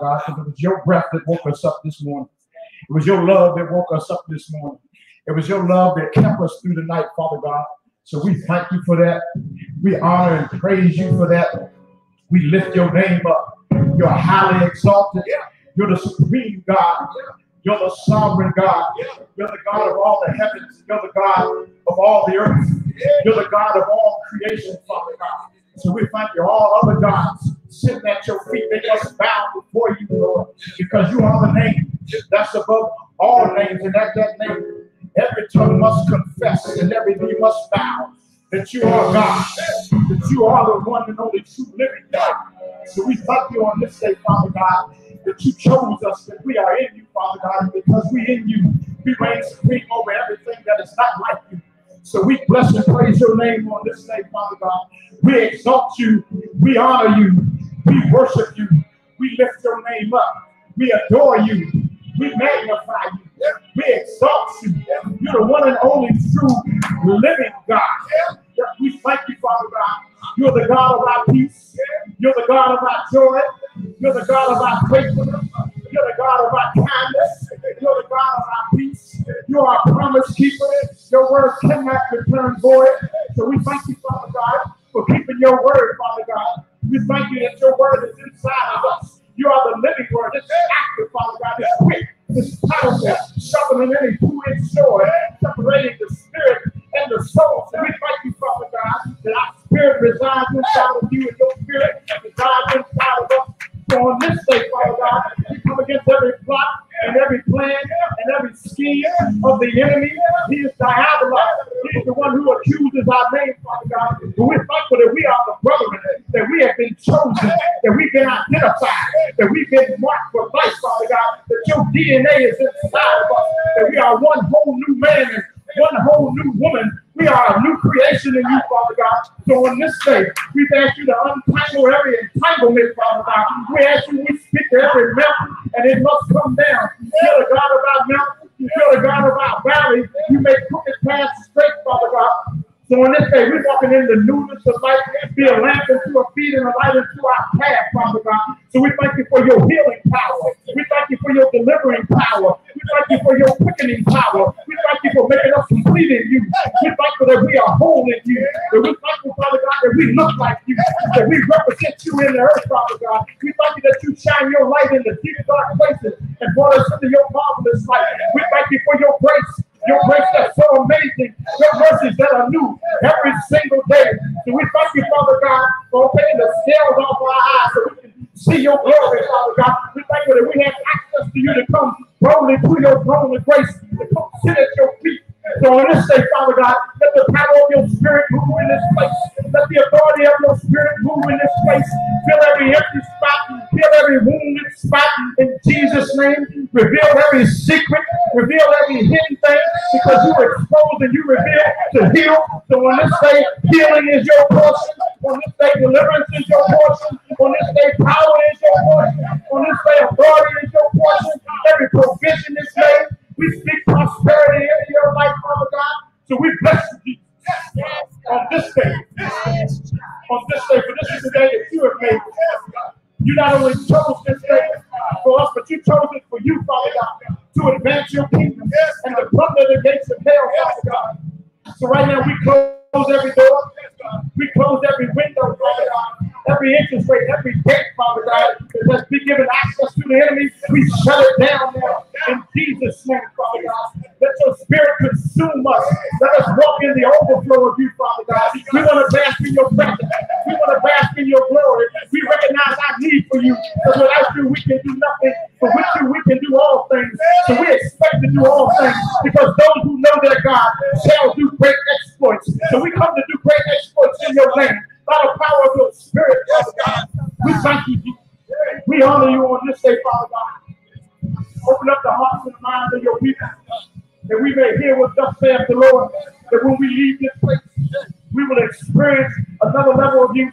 God, because it was your breath that woke us up this morning. It was your love that woke us up this morning. It was your love that kept us through the night, Father God. So we thank you for that. We honor and praise you for that. We lift your name up. You're highly exalted. You're the supreme God. You're the sovereign God. You're the God of all the heavens. You're the God of all the earth. You're the God of all creation, Father God. So we thank you. All other gods sitting at your feet, they must bow before you, Lord, because you are the name that's above all names. And at that name, every tongue must confess and every knee must bow that you are God, that you are the one and only true living God. So we thank you on this day, Father God, that you chose us, that we are in you, Father God, because we in you, we reign supreme over everything that is not like you. So we bless and praise your name on this day, Father God. We exalt you, we honor you, we worship you, we lift your name up, we adore you, we magnify you. We exalt you. You're the one and only true living God. We thank you, Father God. You're the God of our peace. You're the God of our joy. You're the God of our faithfulness. You're the God of our kindness. You're the God of our peace. You're our promise keeper. Your word cannot return void. So we thank you, Father God, for keeping your word, Father God. We thank you that your word is inside of us. You are the living word. It's active, Father God. It's quick. It's powerful. Sharper than any two-inch sword, separating the spirit and the soul. So we thank you, Father God, that our spirit resides inside of you and your spirit resides inside of us. On this day, Father God, we come against every plot and every plan and every scheme of the enemy. He is diabolized. He is the one who accuses our name, Father God. But we're thankful that we are the brethren, that we have been chosen, that we've been identified, that we've been marked for life, Father God, that your DNA is inside of us, that we are one whole new man one whole new woman. We are a new creation in you, Father God. So on this day, we ask you to untangle every entanglement, Father God. We ask you, we speak to every mountain, and it must come down. You're the God of our mountain. You're the God of our valley. You make crooked paths straight, Father God. So on this day, we're walking in the newness of life, be a lamp into our feet and a light into our path, Father God. So we thank you for your healing power. We thank you for your delivering power. Thank you for your quickening power. We thank you for making us complete in you. We thank you that we are whole in you. That we thank you, Father God, that we look like you. That we represent you in the earth, Father God. We thank you that you shine your light in the deep dark places and brought us into your marvelous light. We thank you for your grace. Your grace that's so amazing. Your mercies that are new every single day. So we thank you, Father God, for taking the scales off our eyes so we can see your glory, Father God. We thank you that we have access to you to come boldly to your throne of grace, to come sit at your feet. So on this day, Father God, let the power of your spirit move in this place. Let the authority of your spirit move in this place. Fill every empty spot, fill every wounded spot in Jesus' name. Reveal every secret, reveal every hidden thing, because you expose and you reveal to heal. So on this day, healing is your portion. On this day, deliverance is your portion. On this day, power is your portion. On this day, authority is your portion. Every provision is made. We speak prosperity into your life, Father God. So we bless you, Jesus, on this day. On this day, for this is the day that you have made. You not only chose this day for us, but you chose it for you, Father God, to advance your kingdom and to plunder the gates of hell, Father God. So right now we close every door. We close every window, Father God. Every interest rate, every gate, Father God, that has been given access to the enemy, we shut it down now in Jesus' name, Father God. Let your spirit consume us. Let us walk in the overflow of you, Father God. We want to bask in your presence. We want to bask in your glory. We recognize our need for you. Because without you, we can do nothing. But with you, we can do all things. So we expect to do all things. Because those who know their God shall do great exploits. So we come to do great exploits in your name by the power of your spirit, Father God. We thank you, Jesus. We honor you on this day, Father God. Open up the hearts and the minds of your people that we may hear what thus saith the Lord. That when we leave this place, we will experience another level of you.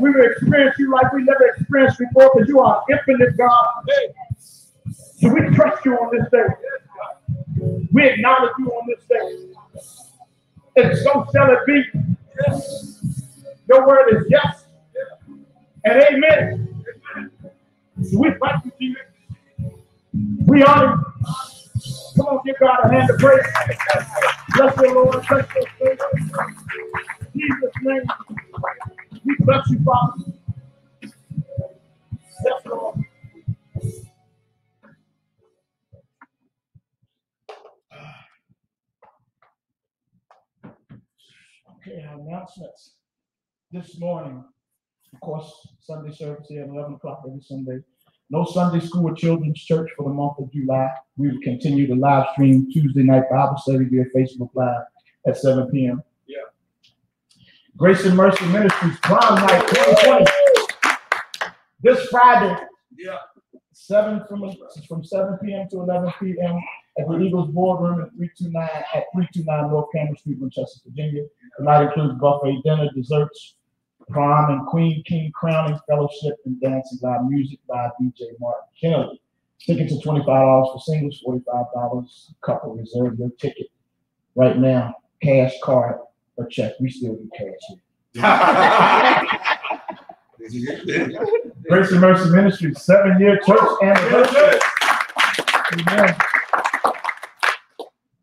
We will experience you like we never experienced before because you are infinite God. So we trust you on this day. We acknowledge you on this day. And so shall it be. Your word is yes and amen. We thank you, Jesus. We honor you. Come on, give God a hand of praise. Bless the Lord. Bless your. In Jesus' name. We bless you, Father. Yes, Lord. Okay, announcements. This morning, of course, Sunday service here at 11 o'clock every Sunday. No Sunday school or children's church for the month of July. We will continue to live stream Tuesday night Bible study via Facebook Live at 7 p.m. Yeah. Grace and Mercy Ministries Prom Night 2020. This Friday, Yeah. 7 from, from 7 p.m. to 11 p.m. at the Eagles Boardroom at 329 at 329 North Campbell Street, Winchester, Virginia. The night includes buffet dinner, desserts, prom and queen king crowning fellowship and dancing live music by DJ Martin Kennedy. Tickets are twenty-five dollars for singles, forty-five dollars couple. Reserve your ticket right now. Cash card or check. We still do cash here. Grace and Mercy Ministries seven-year church anniversary. Amen.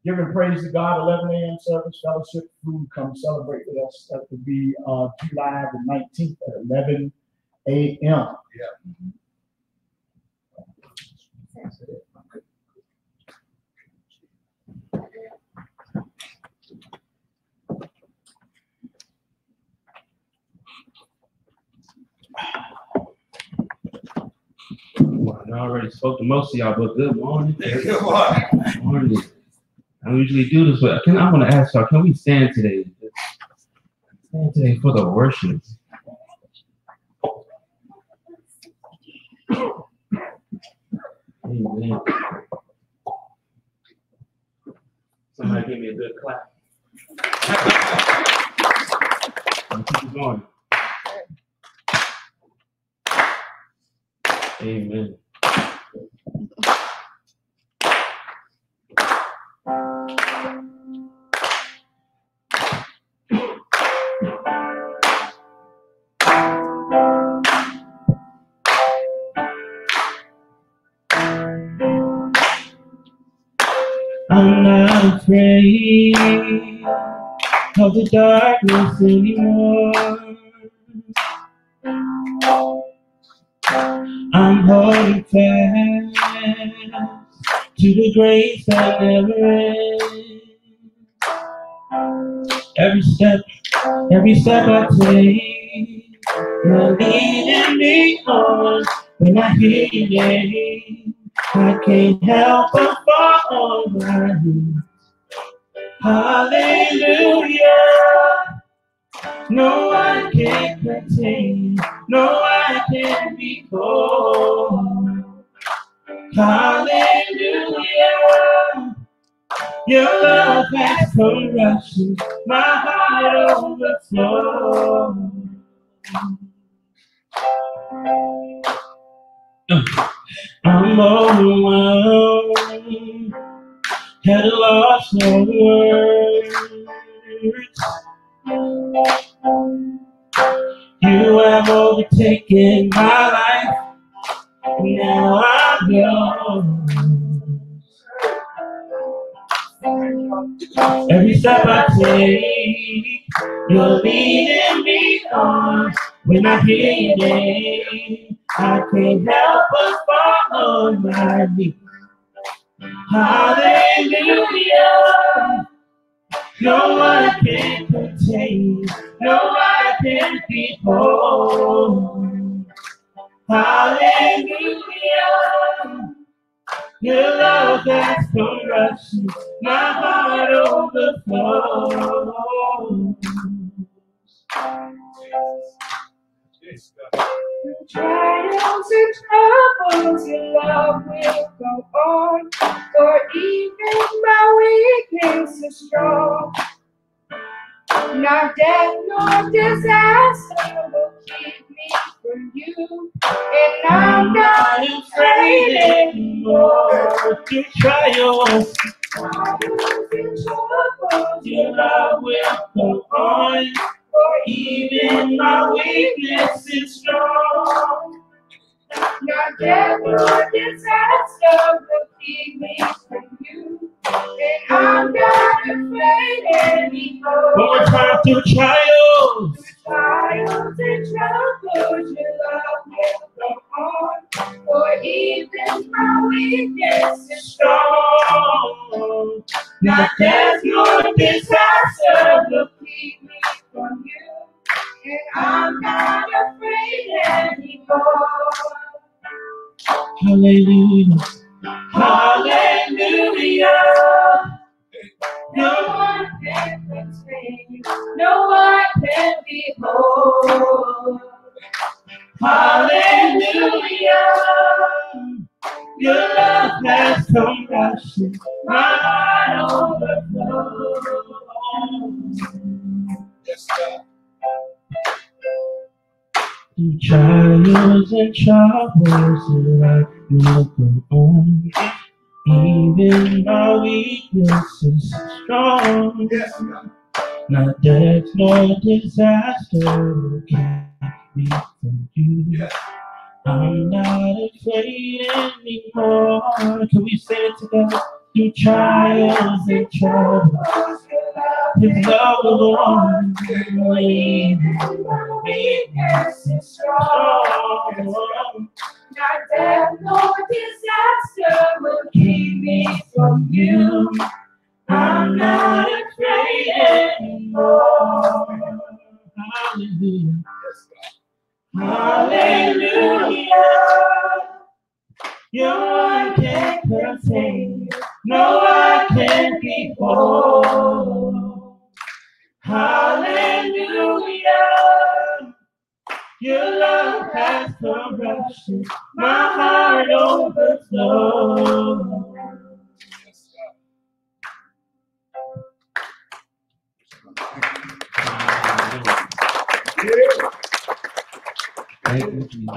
Giving praise to God, 11 a.m. service, fellowship, food. Come celebrate with us. That will be uh, July the 19th at 11 a.m. Well, I already spoke to most of y'all, but good morning. Come on. Good morning. I don't usually do this, but can I want to ask y'all, can we stand today? Stand today for the worship. Amen. Somebody give me a good clap. Keep going. Amen. Afraid of the darkness anymore. I'm holding fast to the grace that never ends. Every step, every step I take, you're leading me on. When I hear your name, I can't help but fall on my knees. Hallelujah. No, I can't contain. No, I can't be cold. Hallelujah. Your love has rushing. My heart overflows. I'm overwhelmed, had lost no words. You have overtaken my life, now I'm yours. Every step I take, you're leading me on. When I hear your name, I can't help but fall on my knees. Hallelujah. No one can contain, no one can be whole. Hallelujah. Your love that's come rushing, my heart overflows. Trials and troubles, your love will go on. For even my weakness is strong. Not death nor disaster will keep me from you. And I'm not afraid anymore. To trials, Trials and troubles, your love will go on. Even my weakness is strong. Not death nor disaster will keep me from you. And I'm not afraid anymore. More time through trials. Trials and troubles, your love will go on. For even my weakness is strong. Not death nor disaster will keep me from you. I'm not afraid anymore. Hallelujah. Hallelujah. No one can contain you. No one can behold. Hallelujah. Your love has come rushing. My heart overflows. Yes, God. Through trials and troubles, the light will go on. Even my weakness is strong. Not death nor disaster will keep me from you. I'm not afraid anymore. Can we say it together? Through trials and troubles, His love will on Even my weakness is strong. Not death nor disaster will keep me from you. I'm not afraid anymore. Hallelujah. Hallelujah. No one can contain, No one can behold. Hallelujah. Your love has rushing, my heart overflows. Thank you,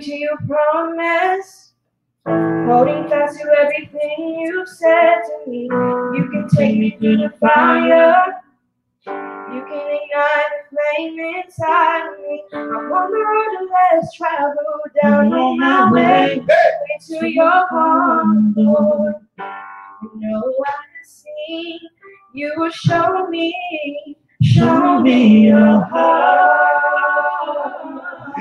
To your promise, holding fast to everything you've said to me. You can take me through the fire. You can ignite the flame inside of me. I'm on the road to less travel down on my way, way to your heart, Lord. You know what I see. You will show me, show me your heart.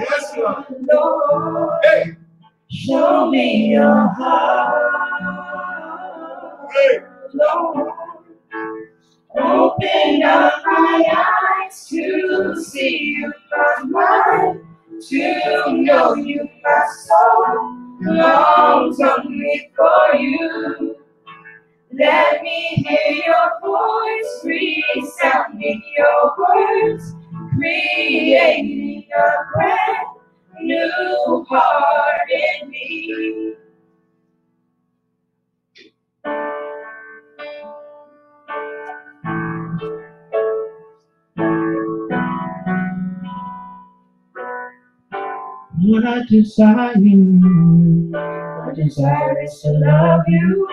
Yes, God. Lord, Hey, show me your heart. hey. Lord, open up my eyes to see you, my mind, to know you, my soul longs only for you. Let me hear your voice resounding your words, creating a brand new heart in me. My desire, my desire is to love you.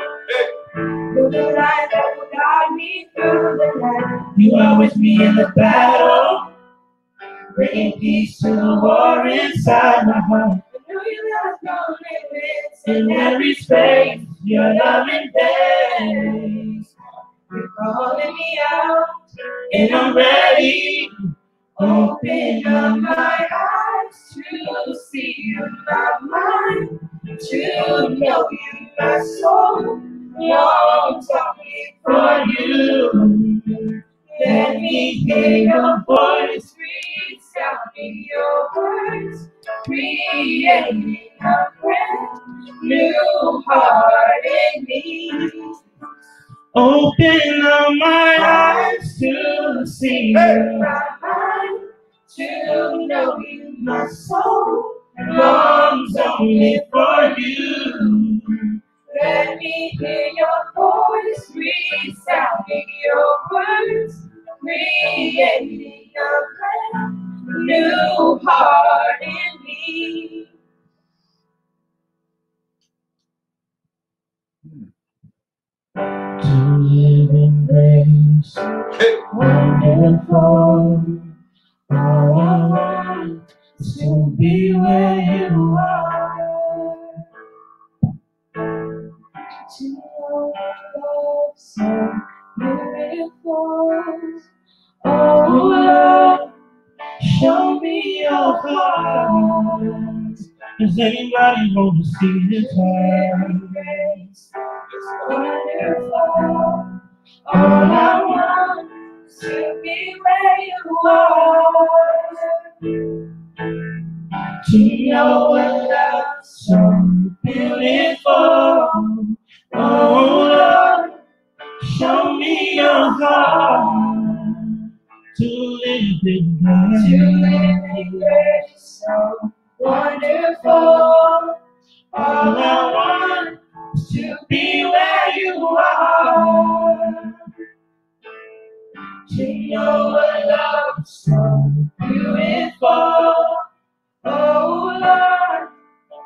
You're the light that will guide me through the night. You are with me in the battle, bringing peace to the war inside my heart. I know you have no limits In every space, your love invades, You're calling me out. and I'm ready. Open up my eyes to see you, my mind, to know you, my soul. Longs only for you. Let me hear your voice resounding your words, creating a brand new heart in me. Open up my eyes to see you. My mind to know you, my soul longs only for you. Let me hear your voice resounding your words, creating a brand new heart in me. To live in grace, hey. wonderful. All I want is to be where you are. To your love, so beautiful. Oh, love show me your heart. Does anybody want to see this heart? Wonderful. All I want is to be where you are. To know a love so beautiful. Oh Lord, show me your heart. To in grace so wonderful. All I want is to be where you are. To know a love so beautiful. Oh Lord,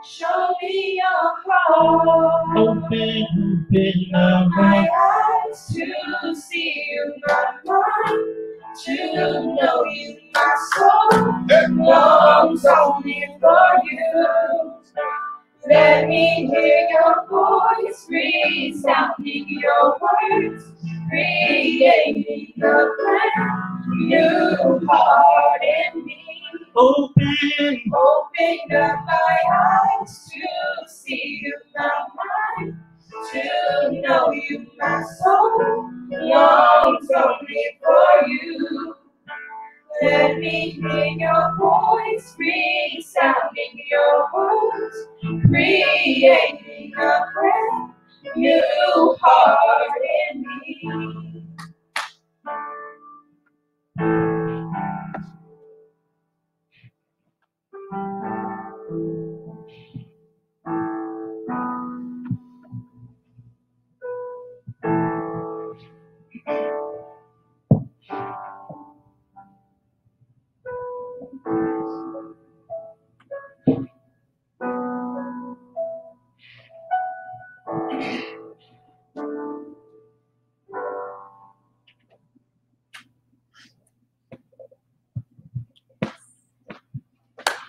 show me your heart. Open, open my eyes to see you, mind to know you, my soul longs only for you. Let me hear your voice resounding your words, creating a brand new heart in me. Open, Open up my eyes to see you, my mind, to know you, my soul longs only for you. Let me hear your voice resounding your words, creating a brand new heart in me.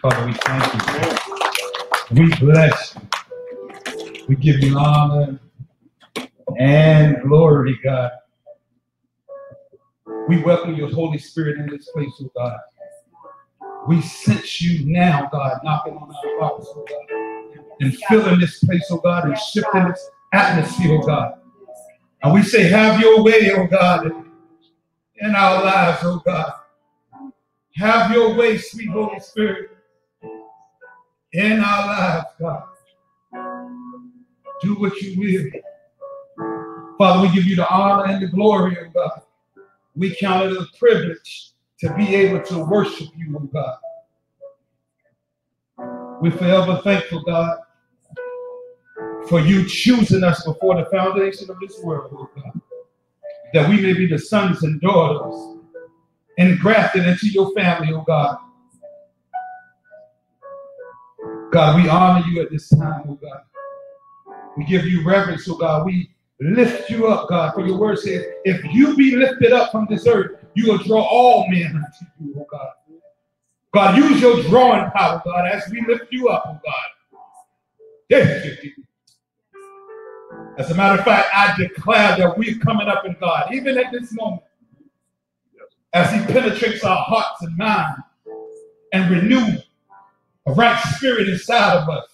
Father, we thank you. We bless you. We give you honor and glory, God. We welcome your Holy Spirit in this place, oh God. We sense you now, God, knocking on our hearts, oh God, and filling this place, oh God, and shifting this atmosphere, oh God. And we say, have your way, oh God, in our lives, oh God. Have your way, sweet Holy Spirit, in our lives, God. Do what you will. Father, we give you the honor and the glory, oh God. We count it a privilege to be able to worship you, oh God. We're forever thankful, God, for you choosing us before the foundation of this world, oh God, that we may be the sons and daughters engrafted into your family, oh God. God, we honor you at this time, oh God. We give you reverence, oh God. We lift you up, God. For your word says, if you be lifted up from this earth, you will draw all men unto you, oh God. God, use your drawing power, God, as we lift you up, oh God. As a matter of fact, I declare that we're coming up in God, even at this moment, as He penetrates our hearts and minds and renew a right spirit inside of us.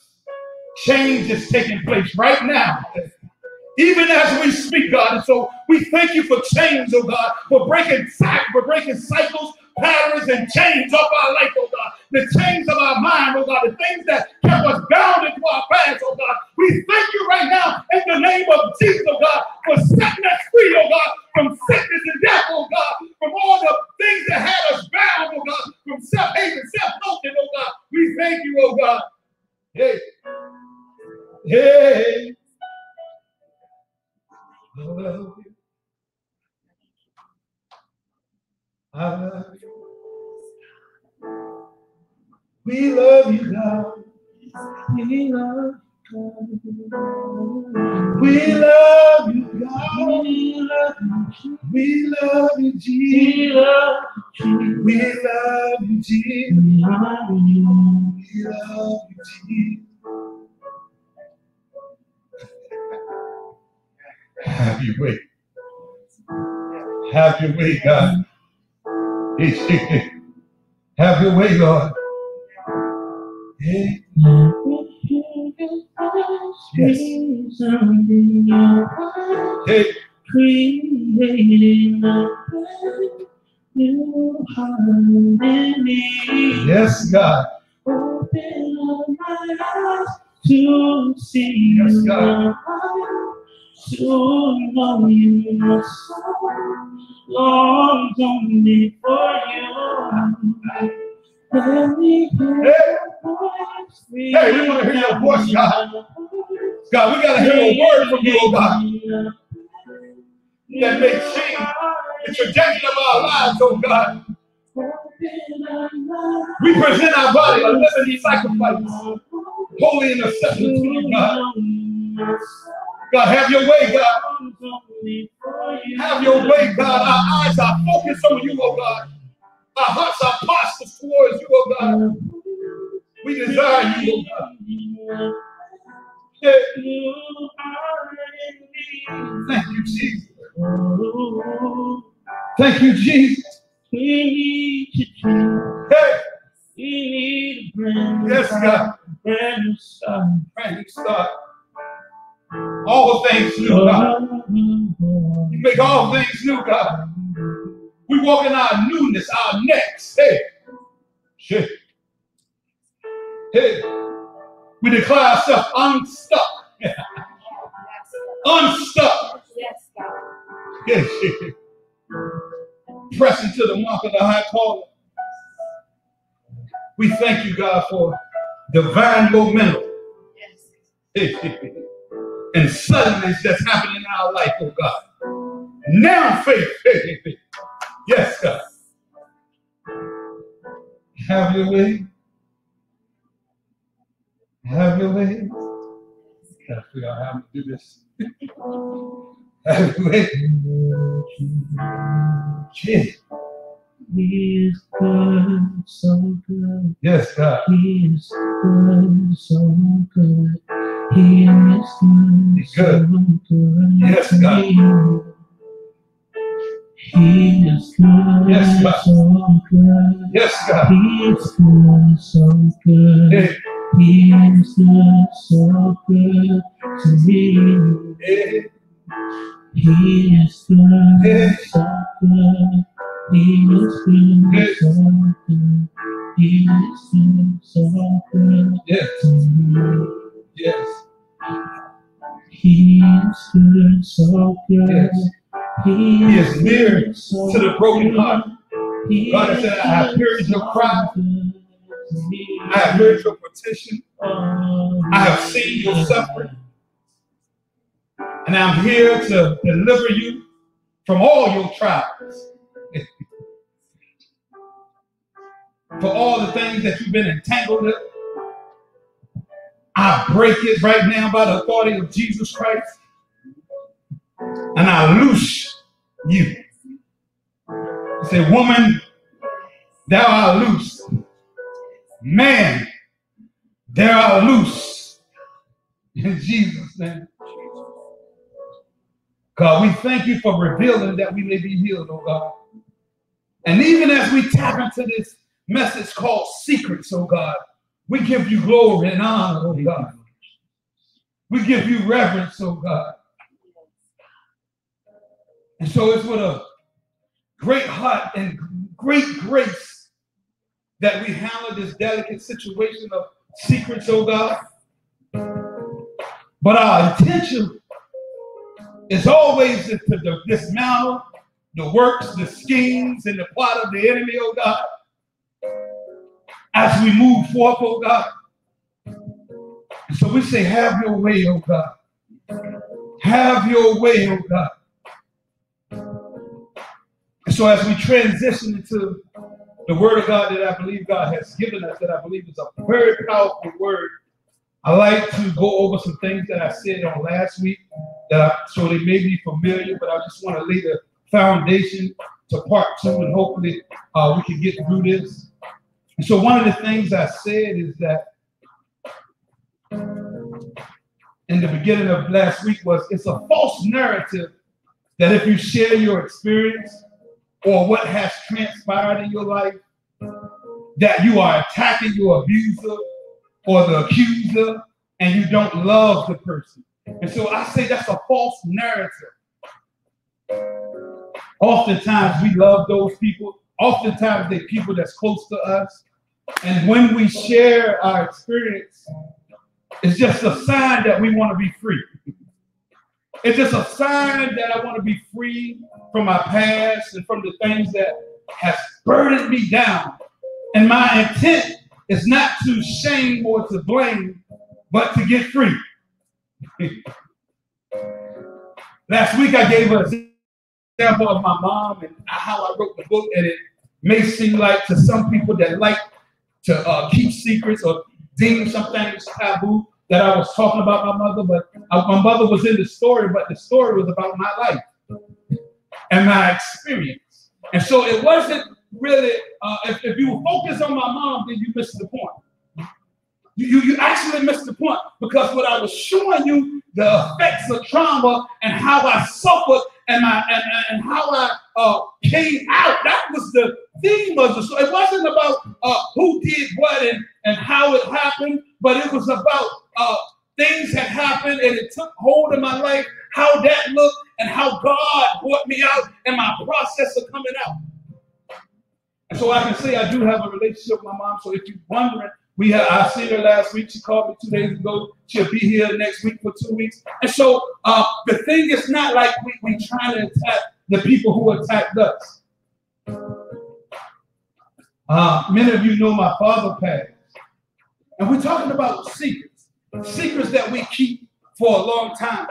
Change is taking place right now. Even as we speak, God. And so we thank you for change, oh God, for breaking for breaking cycles, patterns, and chains off our life, oh God. The chains of our mind, oh God, the things that kept us bound into our past, oh God. We thank you right now in the name of Jesus, oh God, for setting us free, oh God, from sickness and death, oh God, from all the things that had us bound, oh God, from self-hate and self-loathing, oh God. We thank you, oh God. Hey. Hey love you. I love you. We love you, God. We love We love you, God. We love you, We love you, Jesus. We love you, Jesus. we honor you. We love you, Jesus. Have your way. Have your way, God. Have your way, Lord. Yes. hey, yes, God. Open my eyes to see Yes, God. to know you, my soul for you. Let me hear Hey. your voice. Hey, we wanna hear your voice, God. God, we got to hear a word from you, oh God, that may change the trajectory of our lives, oh God. We present our body a living sacrifice, holy and acceptable to you, God. God, have your way, God. Have your way, God. Our eyes are focused on you, oh God. Our hearts are postured towards you, oh God. We desire you, oh God. Thank you, Jesus. Thank you, Jesus. We need you, Jesus. Hey, We need a brand new yes, God. brand new start. Brand new start. All things new, God. You make all things new, God. We walk in our newness, our next. Hey, shit. Hey, we declare ourselves unstuck. unstuck. Yes, God. Yes. Pressing to the mark of the high calling. We thank you, God, for divine momentum. Yes. And suddenness that's happening in our life, oh God. Now faith. Yes, God. Have your way. Have your way. Gotta figure out how to do this. Have your way. He is good, so good. Yes, God. He is good, so good. He is good, He's good. Yes, God. He is good, Yes, God. so good. Yes, God. He is good, so good. Hey, He is good, so good to me. hey, He is good, Yeah. so good. He is good, so good. He is good, so good yes, to me. Yes, He is good, so good. yes. He He is near so to the broken heart. He God has said, I have heard your cry. good to me. I have heard your petition, I have seen your suffering. and I'm here to deliver you from all your trials. For all the things that you've been entangled in. I break it right now by the authority of Jesus Christ. And I loose you. He said, Woman, thou art loose. Man, thou art loose. In Jesus' name. God, we thank you for revealing that we may be healed, oh God. And even as we tap into this message called secrets, oh God, we give you glory and honor, oh God. We give you reverence, oh God. And so it's with a great heart and great grace that we handle this delicate situation of secrets, oh God. But our intention is always to, dismantle the works, the schemes, and the plot of the enemy, oh God. As we move forth, oh God. So we say, have your way, oh God. Have your way, oh God. So as we transition into the word of God that I believe God has given us, that I believe is a very powerful word, I like to go over some things that I said on last week that I, so they may be familiar, but I just want to lay the foundation to part two, and hopefully uh, we can get through this. And so one of the things I said is that in the beginning of last week was it's a false narrative that if you share your experience or what has transpired in your life, that you are attacking your abuser or the accuser and you don't love the person. And so I say that's a false narrative. Oftentimes we love those people. Oftentimes they're people that's close to us. And when we share our experience, it's just a sign that we want to be free. It's just a sign that I want to be free from my past and from the things that has burdened me down. And my intent is not to shame or to blame, but to get free. Last week I gave an example of my mom and how I wrote the book, and it may seem like to some people that like to uh, keep secrets or deem some things taboo that I was talking about my mother, but my mother was in the story, but the story was about my life and my experience. And so it wasn't really, uh, if, if you focus on my mom, then you missed the point. You, you, you actually missed the point because what I was showing you the effects of trauma and how I suffered and, my, and, and how I uh, came out. That was the theme of the story. It wasn't about uh, who did what and, and how it happened, but it was about uh, things had happened and it took hold of my life, how that looked, and how God brought me out and my process of coming out. And so I can say I do have a relationship with my mom. So if you're wondering, we had I seen her last week. She called me two days ago. She'll be here next week for two weeks. And so uh, the thing is not like we we trying to attack the people who attacked us. Uh, many of you know my father passed, and we're talking about secrets, secrets that we keep for a long time.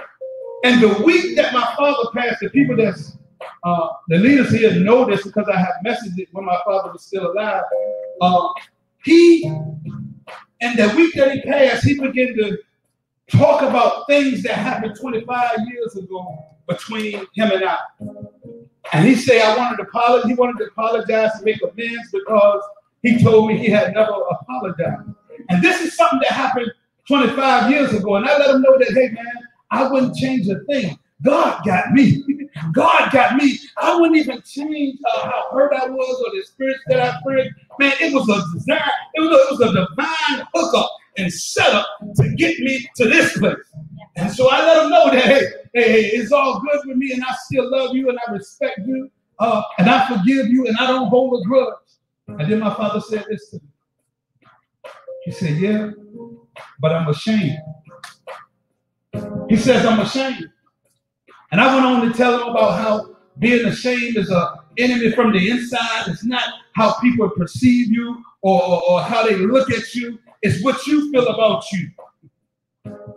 And the week that my father passed, the people that's uh, the leaders here know this because I have messaged it when my father was still alive. Uh, he, and the week that he passed, he began to talk about things that happened 25 years ago between him and I. And he said, I wanted to apologize. He wanted to apologize and make amends because he told me he had never apologized. And this is something that happened 25 years ago. And I let him know that, hey, man, I wouldn't change a thing. God got me. God got me. I wouldn't even change uh, how hurt I was or the experience that I experienced. Man, it was a design, it was a, it was a divine hookup and setup to get me to this place. And so I let him know that, hey, hey, it's all good with me and I still love you and I respect you uh, and I forgive you and I don't hold a grudge. And then my father said this to me. He said, yeah, but I'm ashamed. He says, I'm ashamed. And I went on to tell him about how being ashamed is an enemy from the inside. It's not how people perceive you or, or, or how they look at you. It's what you feel about you.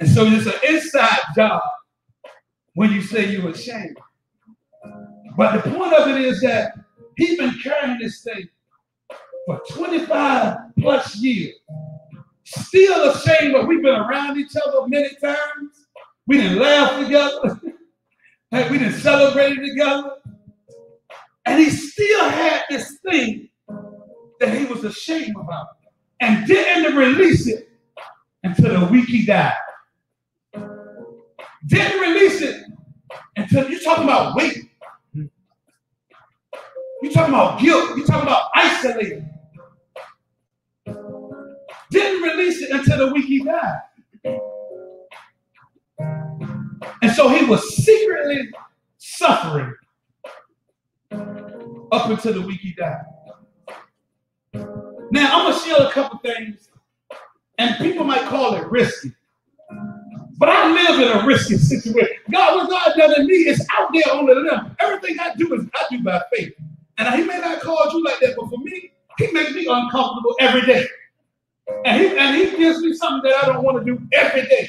And so it's an inside job when you say you're ashamed. But the point of it is that he's been carrying this thing for 25 plus years. Still ashamed, but we've been around each other many times. We didn't laugh together. We didn't celebrate together. And he still had this thing that he was ashamed about and didn't release it until the week he died. Didn't release it until you're talking about weight. You're talking about guilt. You're talking about isolating. Didn't release it until the week he died. And so he was secretly suffering up until the week he died. Now, I'm going to share a couple things, and people might call it risky. But I live in a risky situation. God, what God done in me is out there on the limb. Everything I do is I do by faith. And he may not call you like that, but for me, he makes me uncomfortable every day. And he, and he gives me something that I don't want to do every day.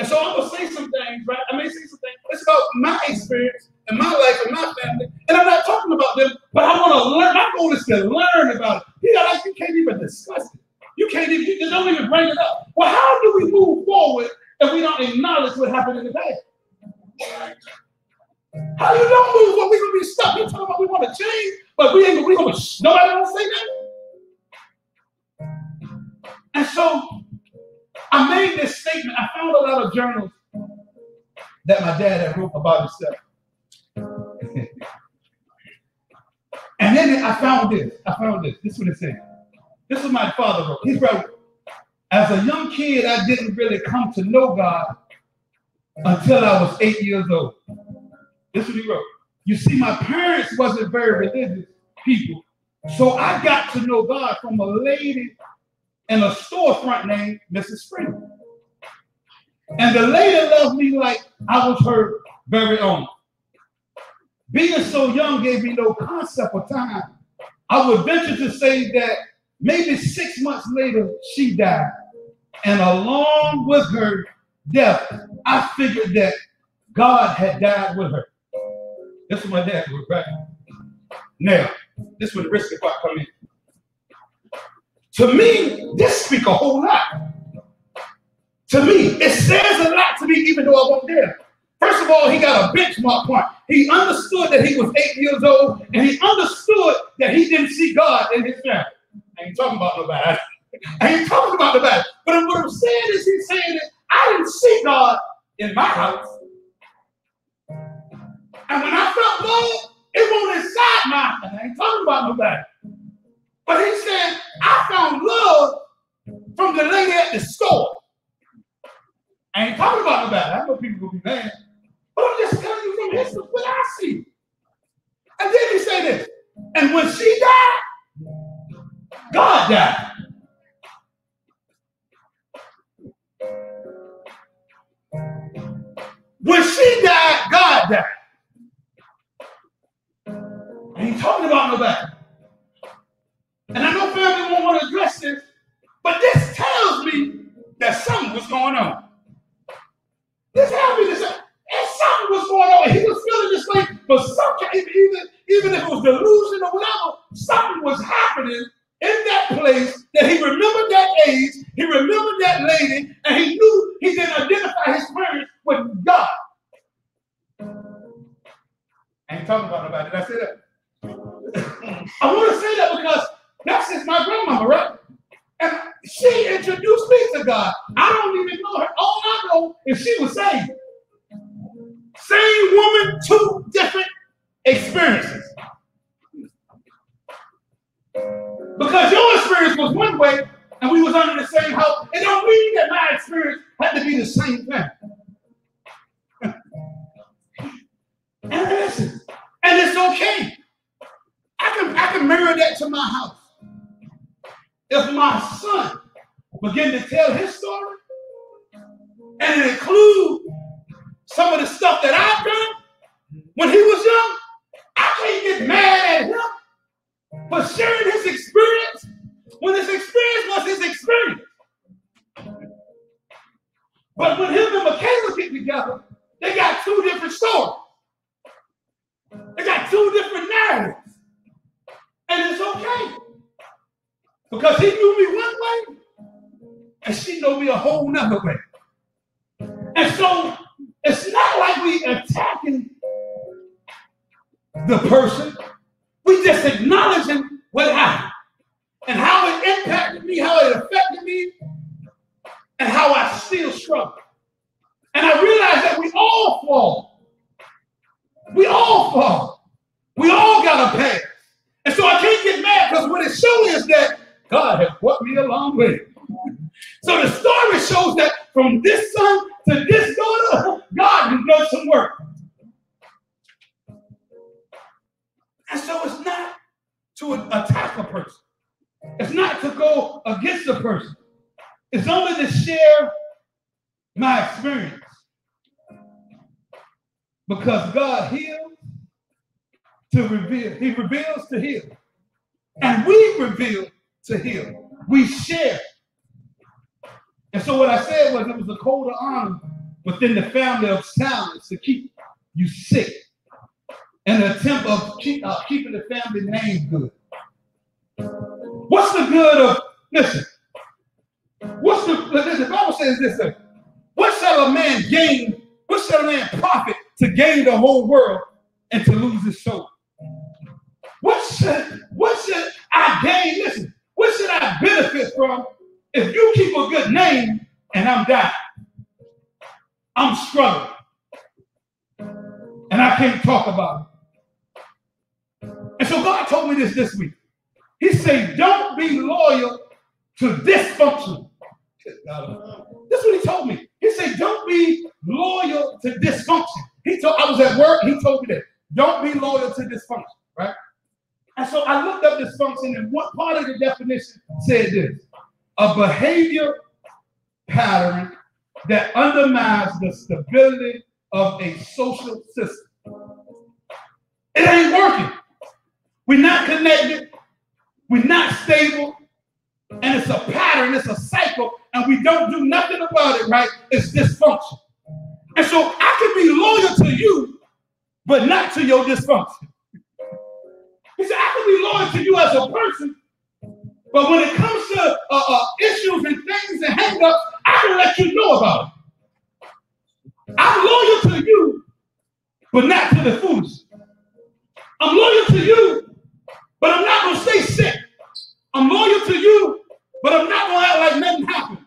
And so I'm gonna say some things, right? I may say some things. It's about my experience and my life and my family. And I'm not talking about them, but I want to learn. My goal is to learn about it. You know, like you can't even discuss it. You can't even, you don't even bring it up. Well, how do we move forward if we don't acknowledge what happened in the past? How you don't move? Well, we're gonna be stuck. You talking about we want to change, but we ain't we gonna nobody gonna say that. And so I made this statement. I found a lot of journals that my dad had wrote about himself. and then I found this. I found this. This is what it said. This is my father wrote. He wrote, as a young kid, I didn't really come to know God until I was eight years old. This is what he wrote. You see, my parents wasn't very religious people. So I got to know God from a lady in a storefront named Mrs. Spring. And the lady loved me like I was her very own. Being so young gave me no concept of time. I would venture to say that maybe six months later, she died. And along with her death, I figured that God had died with her. This is my dad was right. Now, this is where the risky come in. To me, this speak a whole lot. To me, it says a lot to me, even though I wasn't there. First of all, he got a benchmark point. He understood that he was eight years old, and he understood that he didn't see God in his family. I ain't talking about nobody. I ain't talking about nobody. But what I'm saying is, he's saying that I didn't see God in my house. And when I felt love, it won't inside my. I ain't talking about nobody. But he said, I found love from the lady at the store. I ain't talking about nobody. I know people will be mad. But I'm just telling you from history what I see. And then he said this. And when she died, God died. When she died, God died. I ain't talking about nobody. And I know family won't want to address this, but this tells me that something was going on. This me that something was going on. He was feeling this way but something, even, even if it was delusion or whatever, something was happening in that place that he remembered that age, he remembered that lady, And so what I said was it was a code of honor within the family of silence to keep you sick. An attempt of keep, uh, keeping the family name good. What's the good of, listen, what's the, the Bible says this, what shall a man gain, what shall a man profit to gain the whole world and to lose his soul. What should what should I gain? Listen, what should I benefit from if you keep a good name and I'm dying? I'm struggling. And I can't talk about it. And so God told me this this week. He said, don't be loyal to dysfunction. This is what he told me. He said, don't be loyal to dysfunction. He told I was at work, he told me that. Don't be loyal to dysfunction, right? And so I looked up dysfunction, and what part of the definition said this a behavior pattern that undermines the stability of a social system. It ain't working. We're not connected. We're not stable. And it's a pattern, it's a cycle, and we don't do nothing about it, right? It's dysfunction. And so I can be loyal to you, but not to your dysfunction. He said, I can be loyal to you as a person, but when it comes to uh, uh, issues and things and hangups, I can let you know about it. I'm loyal to you, but not to the foolish. I'm loyal to you, but I'm not going to stay sick. I'm loyal to you, but I'm not going to act like nothing happened.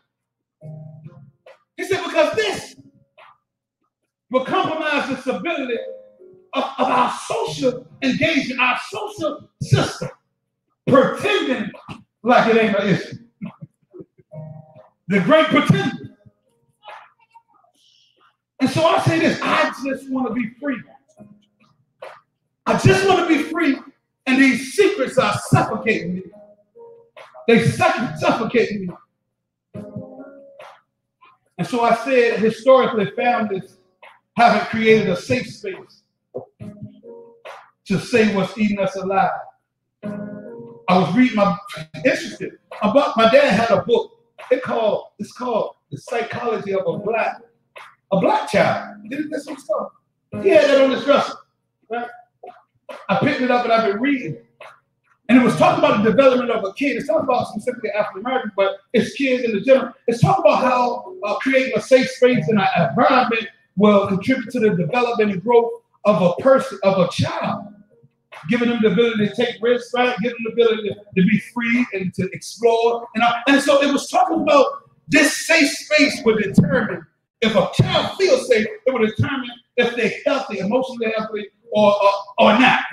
He said, because this will compromise the stability of, of our social engagement, our social system, pretending like it ain't an issue. the great pretender. And so I say this I just want to be free. I just want to be free, and these secrets are suffocating me. They suffocate me. And so I said, historically, families haven't created a safe space to say what's eating us alive. I was reading my interested about my dad had a book. It called it's called The Psychology of a Black a Black Child. Didn't this one stuff? He had that on his dresser. Right? I picked it up and I've been reading. And it was talking about the development of a kid. It's talking about specifically African American, but it's kids in the general. It's talking about how uh, creating a safe space and an environment will contribute to the development and growth of a person, of a child. Giving them the ability to take risks, right? Giving them the ability to, to be free and to explore. And, uh, and so it was talking about this safe space would determine if a child feels safe, it would determine if they're healthy, emotionally healthy, or, or, or not.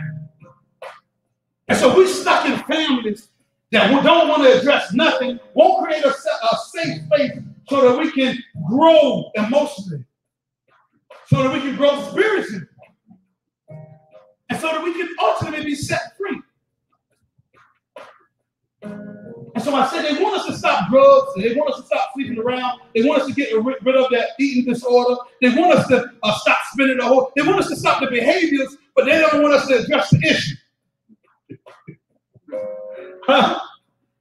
And so we're stuck in families that don't want to address nothing, won't create a, a safe space so that we can grow emotionally, so that we can grow spiritually, and so that we can ultimately be set free. And so I said they want us to stop drugs, they want us to stop sleeping around, they want us to get rid of that eating disorder, they want us to uh, stop spending the whole, they want us to stop the behaviors, but they don't want us to address the issue. Huh?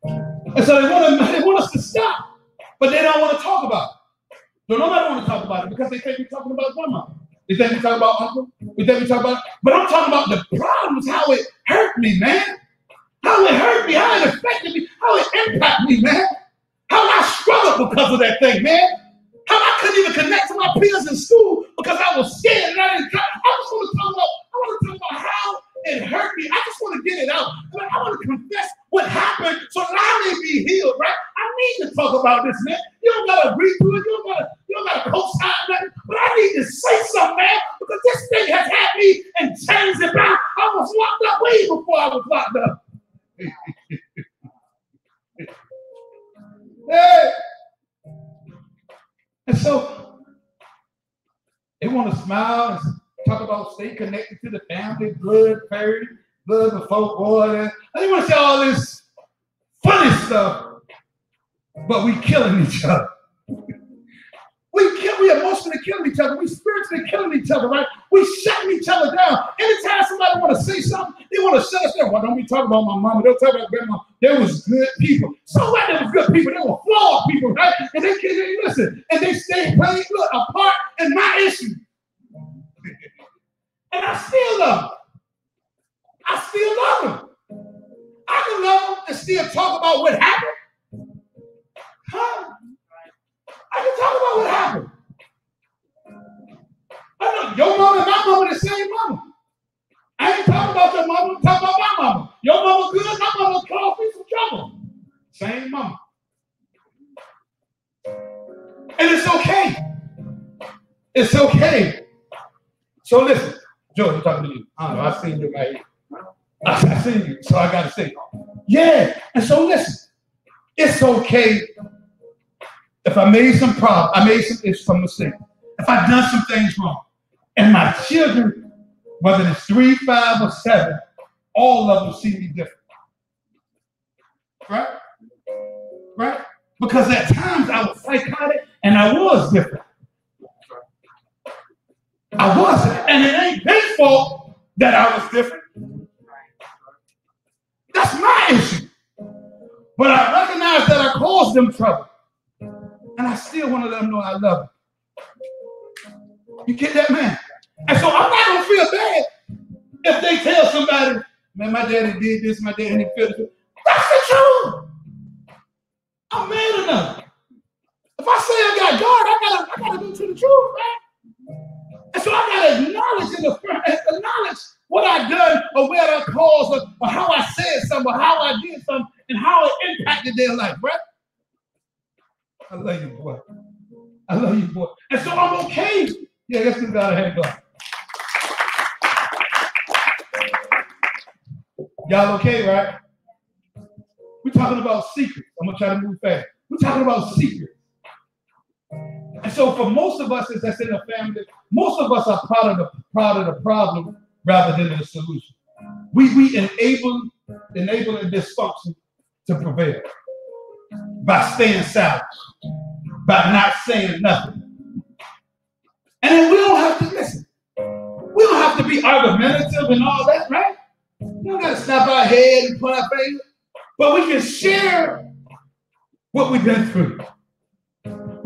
And so they want, to, they want us to stop, but they don't want to talk about it. So nobody want to talk about it because they think we're talking about grandma. They think we're talking about uncle. They think we're talking about, but I'm talking about the problems, how it hurt me, man. How it hurt me, how it affected me, how it impacted me, man. How I struggled because of that thing, man. How I couldn't even connect to my peers in school because I was scared and I didn't. I just want to talk about. I want to talk about how it hurt me. I just want to get it out. I want to confess what happened so that I may be healed, right? I need to talk about this, man. You don't gotta agree to it. You don't gotta, you don't gotta co-sign nothing. But I need to say something, man, because this thing has had me and chains and bound. I was locked up way before I was locked up. hey. And so they want to smile talk about stay connected to the family, blood, fairy, blood before water. I didn't want to say all this funny stuff, but we killing each other. We kill, we emotionally killing each other. We spiritually killing each other, right? We shutting each other down. Anytime somebody want to say something, they want to shut us down. Why don't we talk about my mama? Don't talk about grandma. There was good people. So what? There was good people. There were flawed people, right? And they can't listen. And they stay playing apart in my issue. And I still love them. I still love them. I can love him and still talk about what happened. Huh? I can talk about what happened. I know your mother and my mama the same mother. I ain't talking about your mother. I'm talking about my mother. Your mama good, my mother cause me some trouble. Same mother. And it's okay. It's okay. So listen, Joe, I'm talking to you. I don't know. I seen you right here. I, seen you, so I gotta say, yeah. And so listen, it's okay if I made some problem, I made some, issues, some mistake. If I done some things wrong, and my children, whether it's three, five, or seven, all of them see me different. Right? Right? Because at times I was psychotic and I was different. I wasn't. And it ain't their fault that I was different. That's my issue. But I recognize that I caused them trouble. And I still want to let them know I love them. You get that, man? And so I'm not going to feel bad if they tell somebody, man, my daddy did this, my daddy feel this. That's the truth. I'm man enough. If I say I got God, I gotta, I gotta go to the truth, man. And so I gotta acknowledge in the front, acknowledge what I done or where I caused or, or how I said something or how I did something and how it impacted their life, right? I love you, boy. I love you, boy. And so I'm okay. Yeah, let's give God hand clap. Y'all okay, right? We're talking about secrets. I'm gonna try to move fast. We're talking about secrets. And so for most of us that's in a family, most of us are part of the part of the problem rather than the solution. We we enable enabling dysfunction to prevail by staying silent, by not saying nothing. And then we don't have to listen. We don't have to be argumentative and all that, right? We don't got to snap our head and put our face, but we can share what we've been through.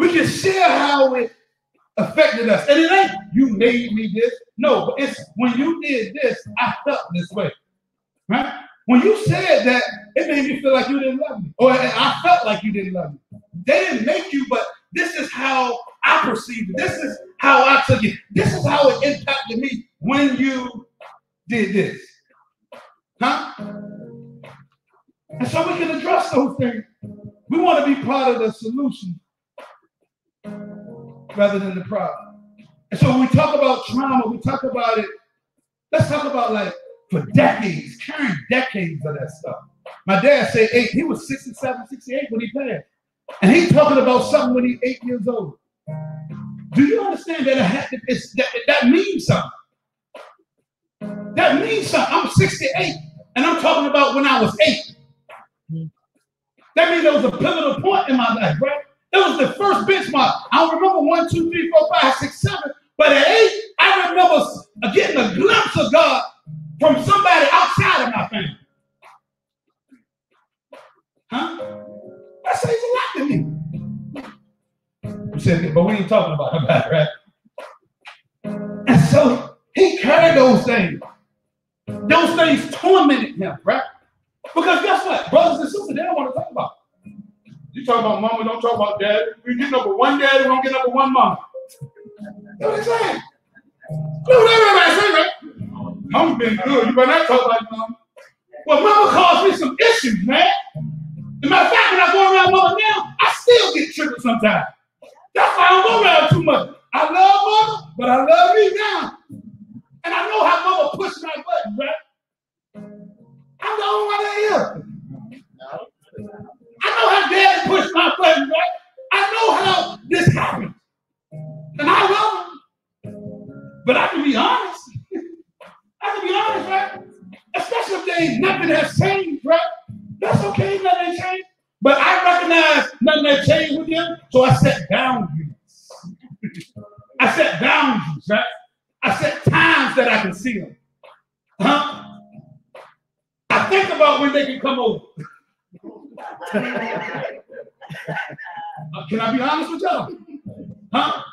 We can share how it affected us. And it ain't you made me this. No, but it's when you did this, I felt this way. Right? When you said that, it made me feel like you didn't love me. Or I felt like you didn't love me. They didn't make you, but this is how I perceived it. This is how I took it. This is how it impacted me when you did this. Huh? And so we can address those things. We want to be part of the solution rather than the problem. And so when we talk about trauma, we talk about it. Let's talk about like for decades, carrying decades of that stuff. My dad said eight, he was 67, 68 when he passed. And he's talking about something when he's eight years old. Do you understand that, that that means something? That means something. I'm 68, and I'm talking about when I was eight. That means there was a pivotal point in my life, right? It was the first benchmark. I don't remember one, two, three, four, five, six, seven, but at eight, I remember getting a glimpse of God from somebody outside of my family. Huh? That says a lot to me. You said, but we ain't talking about that, right? And so he carried those things. Those things tormented him, right? Because guess what? Brothers and sisters, they don't want to talk about. It. You talk about mama, don't talk about dad. We get number one dad, we don't get number one mama. You know what I'm saying? Know what everybody say, right? Mama's been good. You better not talk about mama. Well, mama caused me some issues, man. As a matter of fact, when I go around mama now, I still get triggered sometimes. That's why I don't go around too much. I love mama, but I love me now. And I know how mama pushed my buttons, right? I'm the only one that is. I dad pushed my buttons, right? I know how this happened. And I love him. But I can be honest. I can be honest, right? Especially if they nothing has changed, right? That's okay, nothing changed. But I recognize nothing has changed with them, so I set boundaries. I set boundaries, right? I set times that I can see them. Huh? I think about when they can come over. Uh, can I be honest with y'all? Huh?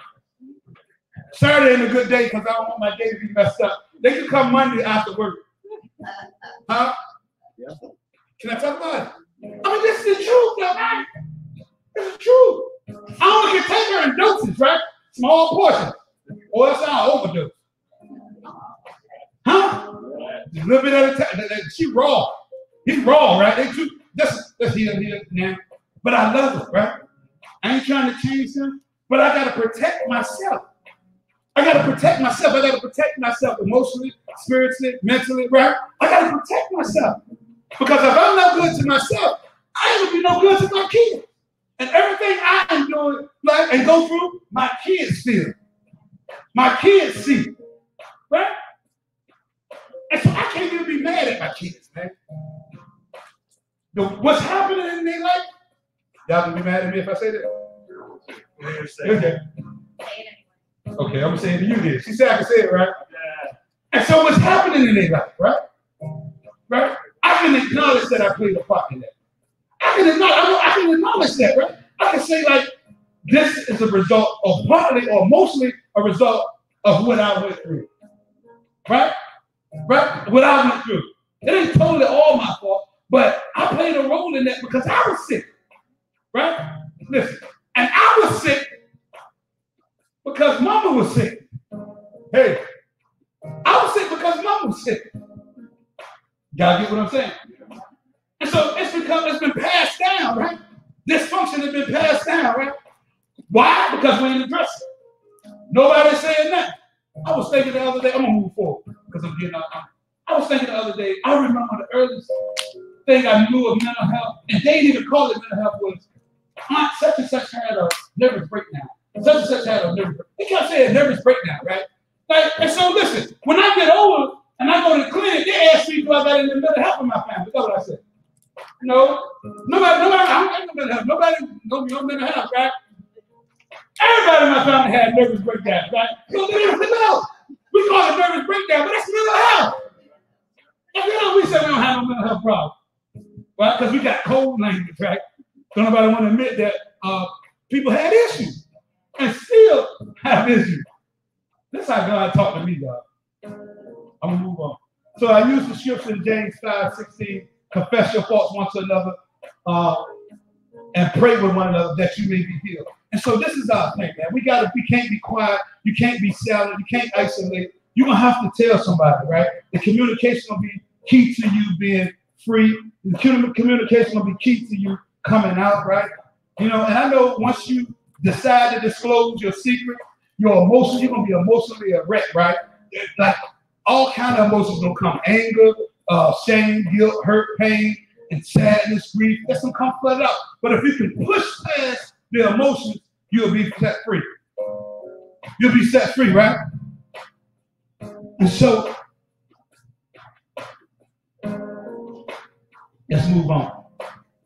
Saturday ain't a good day because I don't want my day to be messed up. They can come Monday after work. Huh? Yeah. Can I talk about it? I mean, this is the truth, though, right? It's the truth. I only can take her in doses, right? Small portion. Or else I'll overdose. Huh? A little bit at a time. She raw. He's raw, right? They too, that's, that's here, here, now. But I love her, right? I ain't trying to change him, but I got to protect myself. I gotta protect myself. I gotta protect myself emotionally, spiritually, mentally, right? I gotta protect myself. Because if I'm not good to myself, I ain't gonna be no good to my kids. And everything I doing, like, and go through, my kids feel. My kids see. Right? And so I can't even be mad at my kids, man. The, what's happening in their life? Y'all gonna be mad at me if I say that? Okay. Okay, I'm saying to you then. She said I can say it, right? Yeah. And so what's happening in their life, right? Right? I can acknowledge that I played a part in that. I can acknowledge, I can acknowledge that, right? I can say like, this is a result of partly or mostly a result of what I went through. Right? Right? What I went through. It ain't totally all my fault, but I played a role in that because I was sick. Right? Listen, and I was sick because mama was sick. Hey, I was sick because mama was sick. Y'all get what I'm saying? And so it's become, it's been passed down, right? Dysfunction has been passed down, right? Why? Because we're in the dresser. Nobody's saying that. I was thinking the other day, I'm gonna move forward because I'm getting out. I was thinking the other day, I remember the earliest thing I knew of mental health, and they didn't even call it mental health, was aunt such and such had a nervous breakdown. Such and such had a nervous breakdown. They kept saying nervous breakdown, right? Like, and so listen, when I get older and I go to the clinic, they ask me, do I got any mental health in my family? That's what I said. No, nobody, nobody, I don't got no mental health. Nobody, no, no mental health, right? Everybody in my family had nervous breakdown, right? So they didn't know. We call it nervous breakdown, but that's mental health. And you know, we say we don't have no mental health problem, right? Because we got cold language, right? Don't nobody want to admit that uh, people had issues and still have issues. This is how God talked to me, God. I'm gonna move on. So I use the scripture in James 5 16, confess your faults one to another, uh, and pray with one another that you may be healed. And so this is our thing, man. We gotta, we can't be quiet, you can't be silent, you can't isolate. You're gonna have to tell somebody, right? The communication will be key to you being free. The communication will be key to you coming out, right? You know, and I know once you decide to disclose your secret, your emotions, you're gonna be emotionally a wreck, right? Like all kind of emotions gonna come: anger, uh, shame, guilt, hurt, pain, and sadness, grief. That's gonna come flood out. But if you can push past the emotions, you'll be set free. You'll be set free, right? And so, let's move on.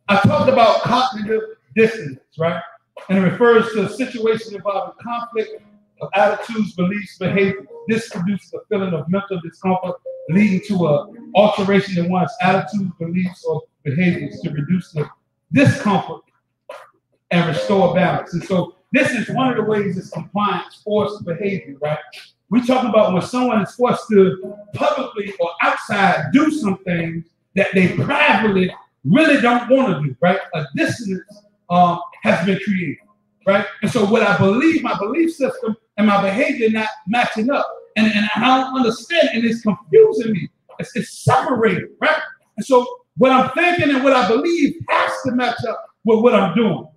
I talked about cognitive dissonance, right? And it refers to a situation involving conflict of attitudes, beliefs, behavior. This produces a feeling of mental discomfort, leading to a alteration in one's attitudes, beliefs, or behaviors to reduce the discomfort and restore balance. And so this is one of the ways this compliance forced behavior, right? We talk about when someone is forced to publicly or outside do some things that they privately really don't want to do, right? A dissonance um, has been created, right? And so what I believe, my belief system and my behavior not matching up. And, and I don't understand, and it's confusing me. It's, it's separated, right? And so what I'm thinking and what I believe has to match up with what I'm doing.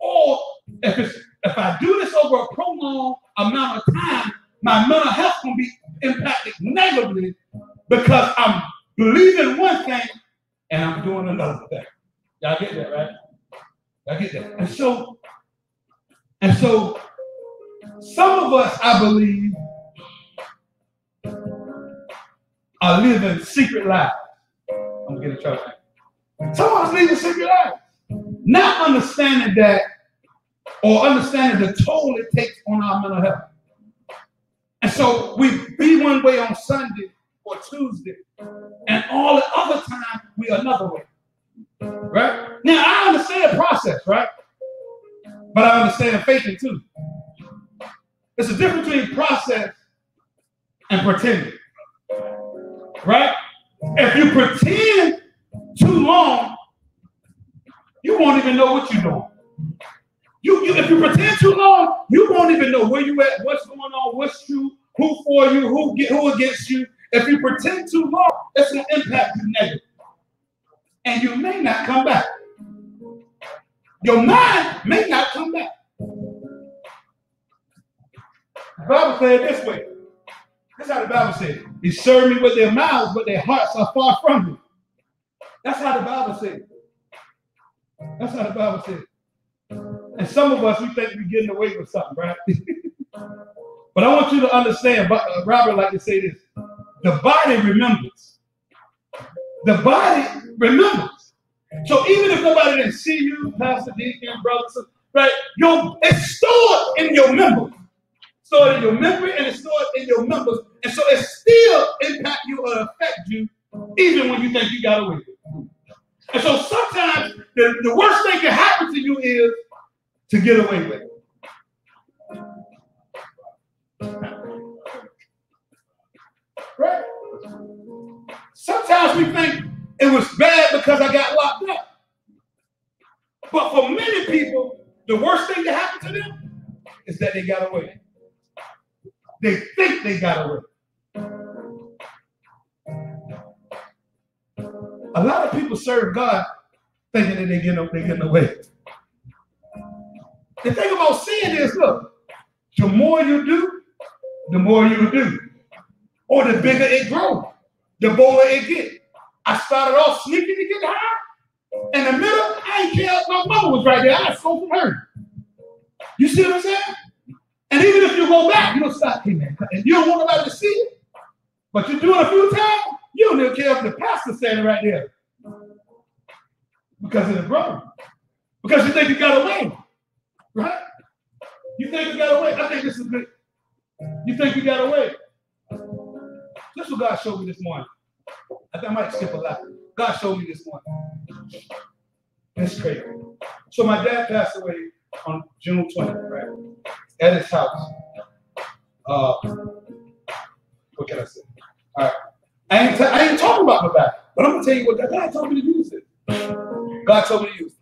Or if it's if I do this over a prolonged amount of time, my mental health can be impacted negatively because I'm believing one thing and I'm doing another thing. Y'all get that, right? Y'all get that. And so, and so some of us, I believe, are living secret lives. I'm gonna get a trouble. Some of us living secret lives. Not understanding that or understanding the toll it takes on our mental health. And so we be one way on Sunday or Tuesday, and all the other time we another way. Right? Now I understand process, right? But I understand faking too. It's a difference between process and pretending. Right? If you pretend too long, you won't even know what you're doing. You, you if you pretend too long, you won't even know where you at, what's going on, what's true, who for you, who get who against you. If you pretend too long, it's gonna impact you negatively. And you may not come back. Your mind may not come back. The Bible said it this way. That's how the Bible said. They serve me with their mouths, but their hearts are far from me. That's how the Bible said. That's how the Bible said. And some of us, we think we're getting away with something, right? but I want you to understand, uh, Robert like to say this. The body remembers. The body remembers. So even if nobody didn't see you, Pastor Deacon, brothers, right? Your, it's stored in your memory. Stored in your memory and it's stored in your members. And so it still impact you or affect you even when you think you got away with it. And so sometimes the, the worst thing can happen to you is to get away with it. Right? Sometimes we think it was bad because I got locked up. But for many people, the worst thing that happened to them is that they got away. They think they got away. A lot of people serve God thinking that they get they getting away. The thing about sin is, look, the more you do, the more you do, or the bigger it grows, the bolder it gets. I started off sneaking to get high. In the middle, I ain't care. If my mama was right there. I stole from her. You see what I'm saying? And even if you go back, you don't stop hey, man. And you don't want nobody to see it, but you do it a few times, you don't even care if the pastor's standing right there. Because it's grown. Because you think you got away. Right? You think you got away. I think this is good. You think you got away. This is what God showed me this morning. I, think I might skip a lot. God showed me this morning. It's crazy. So my dad passed away on June 20th, right? At his house. Uh, what can I say? All right. I ain't, t- I ain't talking about my back, but I'm gonna tell you what God told me to use it. God told me to use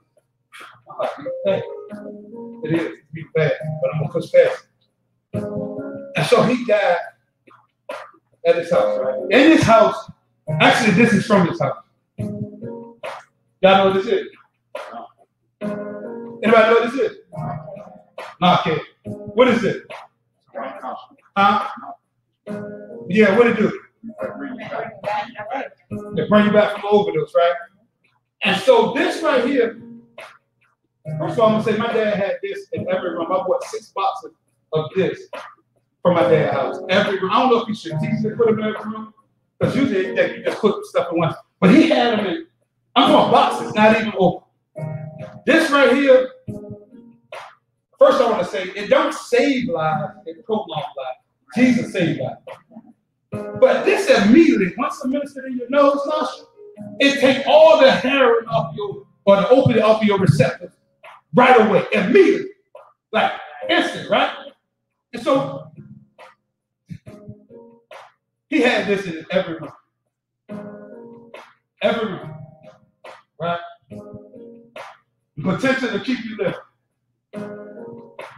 it. It is be bad, but I'm gonna push fast. And so he died at his house, right? In his house, actually, this is from his house. Y'all know what this is? Anybody know what this is? No, okay. What is it? Huh? Yeah, what it do? They bring you back from overdose, right? And so this right here, first of all, I'm gonna say my dad had this in every room. I bought six boxes of this from my dad's house. Every. I don't know if he strategically put them in every room, because usually they, you just put stuff in one. But he had them in, I'm talking boxes, not even open. This right here, first I want to say, it don't save lives, it prolongs lives. Jesus saved lives. But this immediately, once the minister in your nose nostril, it take all the heroin off your, or the opiate off your receptors right away, immediately. Like instant, right? And so he had this in every room. Every room. Right? Potential to keep you living.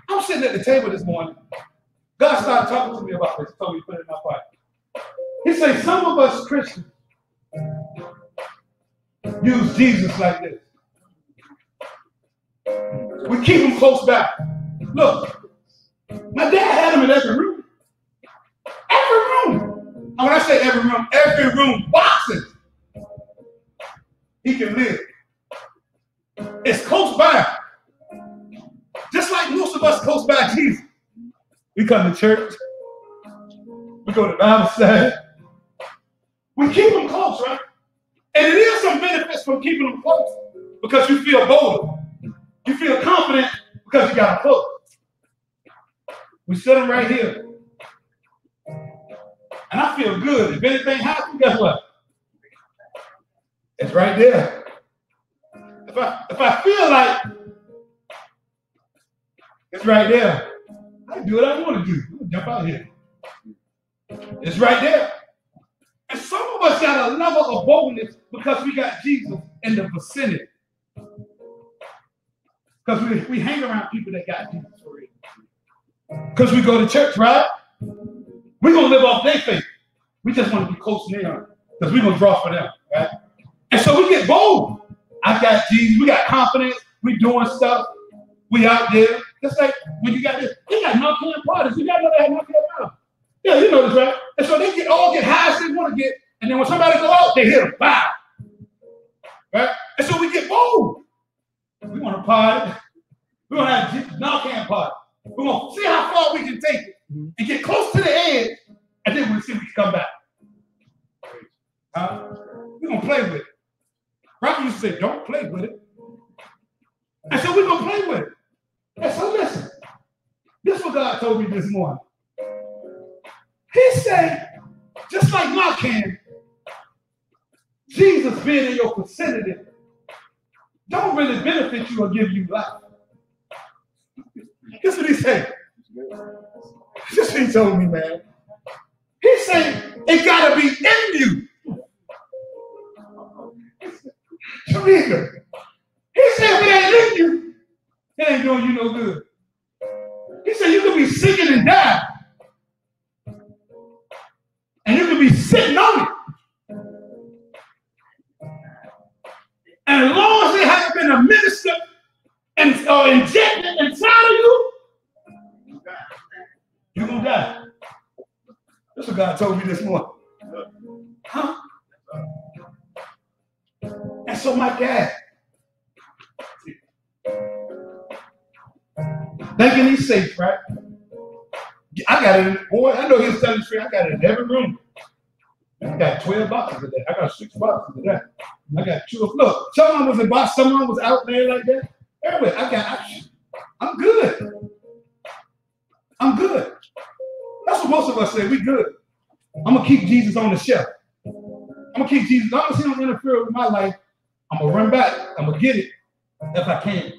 I'm sitting at the table this morning. God started talking to me about this, told me put it in my pocket. He said, some of us Christians use Jesus like this. We keep him close by. Look, my dad had him in every room. And when I say every room, every room boxes. He can live. It's close by. Just like most of us close by Jesus. We come to church. We go to Bible study. We keep them close, right? And it is some benefits from keeping them close because you feel bold. You feel confident because you got close. We set them right here. And I feel good. If anything happens, guess what? It's right there. If I if I feel like it's right there, I do what I want to do. Jump out here. It's right there. And some of us got a level of boldness because we got Jesus in the vicinity. Because we, we hang around people that got Jesus. Because we go to church, right? We're to live off their faith. We just want to be close near because we're to draw for them, right? And so we get bold. I got Jesus. We got confidence. We doing stuff. We out there. Just like when you got this, they got Narcan parties. You got to know they have Narcan parties. Yeah, you know this, right? And so they get all get high as they want to get, and then when somebody go out, they hit them. Bow. Right? And so we get bold. We want to party. We want to have knock Narcan party. We want to see how far we can take Rocky used to say, don't play with it. And so we're gonna play with it. And so listen, this is what God told me this morning. He said, just like Narcan, Jesus being in your vicinity don't really benefit you or give you life. Is what he said. This is what he told me, man. He said, it gotta be in you. Shamika, he said, if it ain't in you, it ain't doing you no good. He said, you could be singing and die. And you could be sitting on it. And as long as it hasn't been administered and or injected inside of you, you're gonna die. That's what God told me this morning. Huh? And so oh my dad, thinking he's safe, right? I got it, boy. I know he's telling the I got it in every room. I got 12 boxes of that. I got six boxes of that. I got two. of Look, someone was in box, someone was out there like that. Anyway, I got, I, I'm good. I'm good. That's what most of us say. We good. I'm gonna keep Jesus on the shelf. I'm gonna keep Jesus. As long as he don't interfere with my life, I'm gonna run back. I'm gonna get it if I can.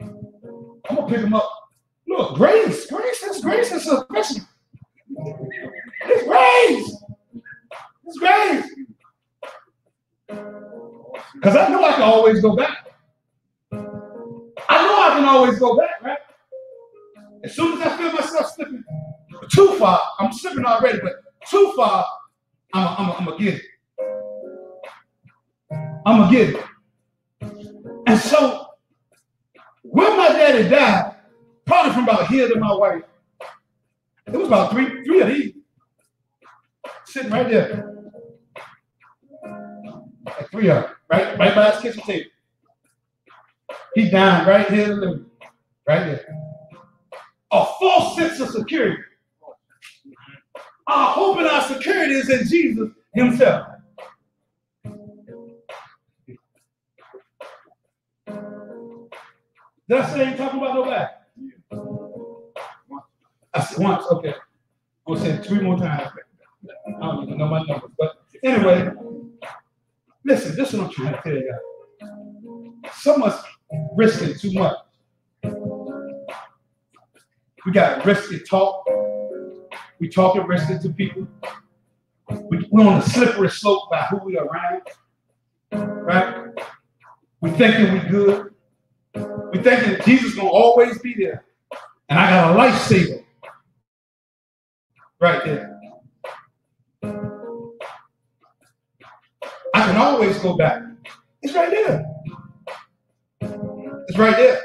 I'm gonna pick him up. Look, grace, grace, that's grace, that's a question. It's grace. It's grace. Because I know I can always go back. I know I can always go back, right? As soon as I feel myself slipping too far, I'm slipping already, but too far, I'm, I'm gonna get it. I'm gonna get it. And so, when my daddy died, probably from about here to my wife, it was about three, three of these sitting right there. Like three of them, right, right by his kitchen table. He died right here, right there. A false sense of security. Our hope and our security is in Jesus Himself. Say ain't talking about nobody? I said once, okay. I'm gonna say it three more times. I don't even know my numbers. But anyway, listen, this is what I'm trying to tell you. So much risking too much. We got risky talk. We talking risky to people. We, we're on a slippery slope by who we are around. Right? We thinking we good. We thinking that Jesus gonna always be there. And I got a lifesaver right there. I can always go back. It's right there. It's right there.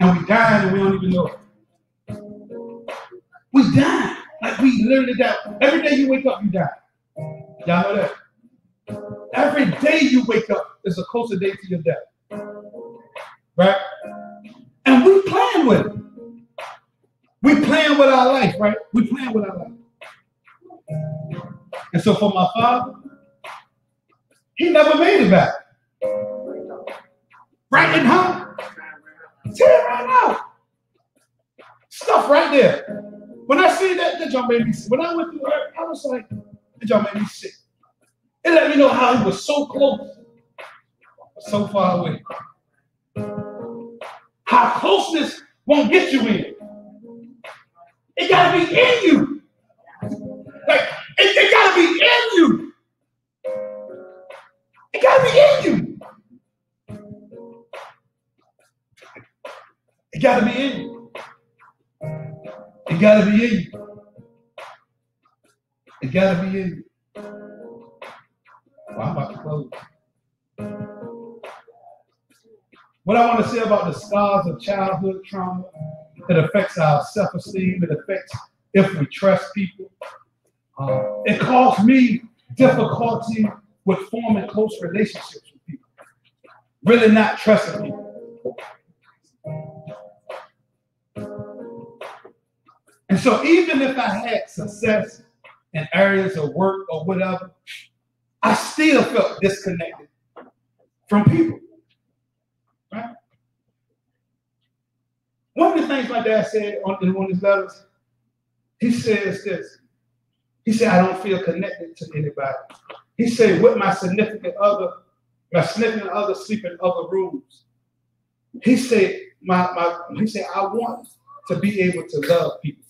And we die and we don't even know it. We die. Like we literally die. Every day you wake up, you die. Y'all know that? Every day you wake up is a closer day to your death. Right? And we plan with it. We plan with our life, right? We plan with our life. And so for my father, he never made it back. Right in home. Tear right now. Stuff right there. When I see that, that y'all made me sick. When I went through it, I was like, that y'all made me sick. It let me know how he was so close, so far away. How closeness won't get you in. It gotta be in you. Like it, it gotta be in you. It gotta be in you. It gotta be in you. It gotta be in you. It gotta be in you. Well, I'm about to close. What I want to say about the scars of childhood trauma, it affects our self-esteem. It affects if we trust people. Uh, it caused me difficulty with forming close relationships with people. Really not trusting people. And so even if I had success in areas of work or whatever, I still felt disconnected from people. Right? One of the things my dad said on, in one of his letters, he says this. He said, I don't feel connected to anybody. He said, with my significant other, my significant other sleep in other rooms. He said, my, my he said, I want to be able to love people.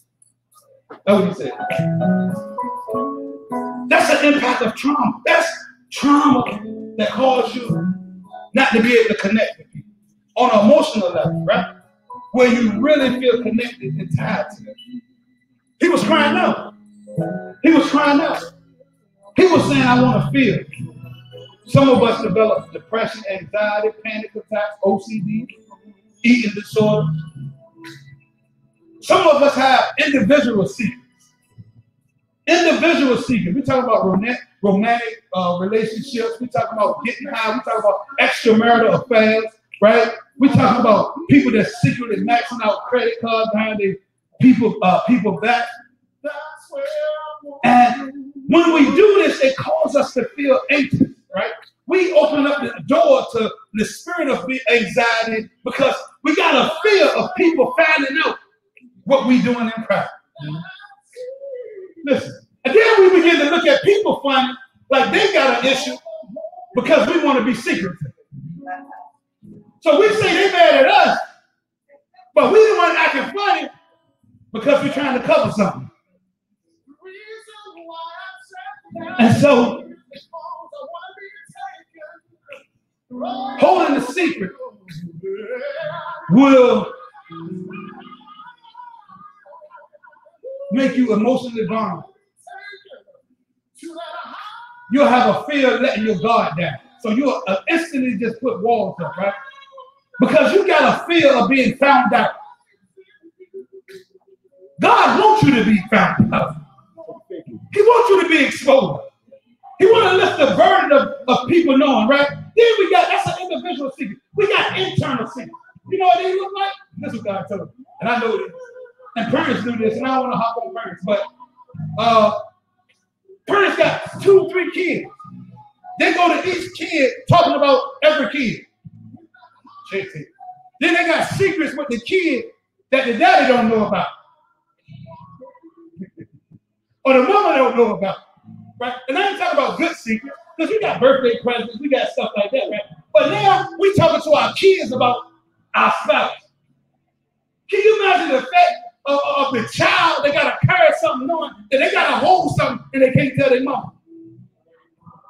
That's what he said. That's the impact of trauma. That's trauma that caused you not to be able to connect with people on an emotional level, right? Where you really feel connected and tied to them. He was crying out. He was crying out. He was saying, I want to feel. Some of us develop depression, anxiety, panic attacks, OCD, eating disorder. Some of us have individual secrets. Individual seeking. We're talking about romantic, romantic uh, relationships. We're talking about getting high. We're talking about extramarital affairs, right? We're talking about people that secretly maxing out credit cards behind their people, uh, people back. And when we do this, it causes us to feel anxious, right? We open up the door to the spirit of anxiety because we got a fear of people finding out what we're doing in private. Listen, and then we begin to look at people funny like they got an issue because we want to be secretive. So we say they mad at us, but we the one acting funny because we're trying to cover something. And so, holding the secret will make you emotionally vulnerable. You'll have a fear of letting your guard down. So you'll uh, instantly just put walls up, right? Because you got a fear of being found out. God wants you to be found out. He wants you to be exposed. He wants to lift the burden of, of people knowing, right? Then we got that's an individual secret. We got internal secrets. You know what they look like? This is what God told me. And I know this. And parents do this, and I want to hop on parents, but uh parents got two, three kids. They go to each kid talking about every kid. Then they got secrets with the kid that the daddy don't know about or the mama don't know about. Right? And I ain't talking about good secrets, because we got birthday presents, we got stuff like that, right? But now we talking to our kids about our spouse. Can you imagine the effect of, of the child? They gotta carry something on, and they gotta hold something, and they can't tell their mom.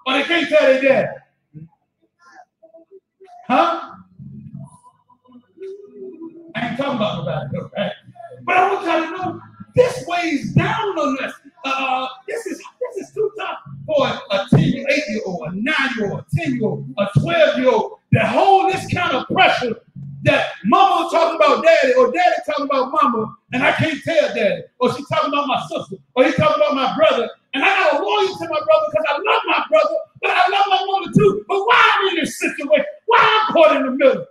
Or they can't tell their dad. Huh? I ain't talking about nobody, right? But I want y'all to know this weighs down on us uh, this is this is too tough for a, a 10 year, 8 year old, a 9 year old, a 10 year old, a 12 year old to hold this kind of pressure that mama talking about daddy or daddy talking about mama and I can't tell daddy. Or she talking about my sister or he talking about my brother. And I got a loyalty to my brother because I love my brother but I love my mama too. But why am I in this situation? Why I'm caught in the middle?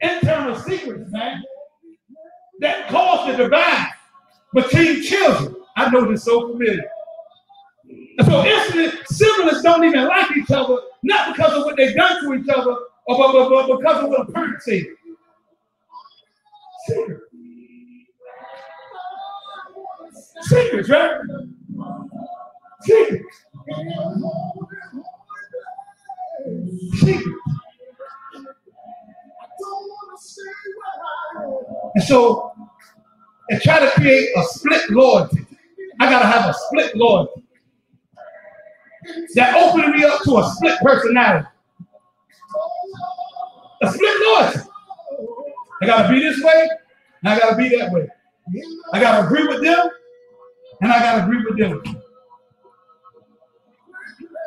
Internal secrets man that cause the divide between children. I know this so familiar. And so instantly, siblings don't even like each other, not because of what they've done to each other, or but, but, but because of what a parent said. Secret. Secrets, right? Secrets. Secrets. And so, and try to create a split loyalty. I gotta have a split loyalty that opened me up to a split personality. A split noise. I gotta be this way, and I gotta be that way. I gotta agree with them, and I gotta agree with them.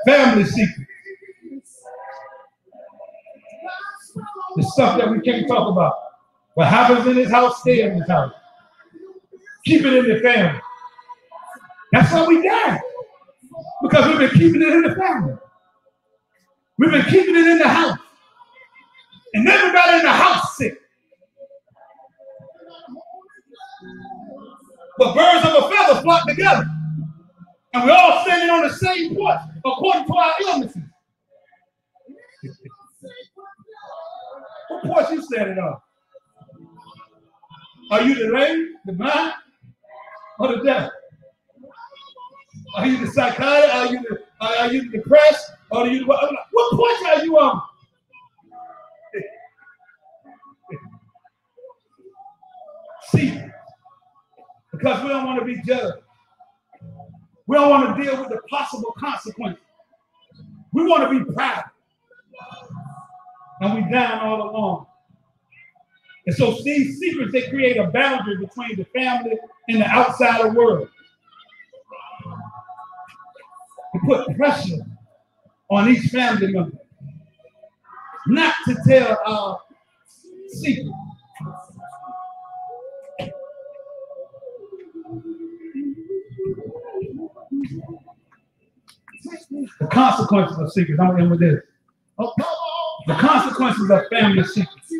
Family secret. The stuff that we can't talk about. What happens in this house, stay in this house. Keep it in the family. That's how we die. Because we've been keeping it in the family. We've been keeping it in the house. And everybody in the house sick. But birds of a feather flock together. And we're all standing on the same porch according to our illnesses. what porch you standing on? Are you the lame, the blind, or the devil? Are you the psychotic? Are you the are you depressed? Or are you what, what porch are you on? See, because we don't want to be judged. We don't want to deal with the possible consequences. We want to be proud. And we down all along. And so these secrets, they create a boundary between the family and the outside world. To put pressure on each family member not to tell our secret. The consequences of secrets. I'm to end with this. Oh, the consequences of family secrets.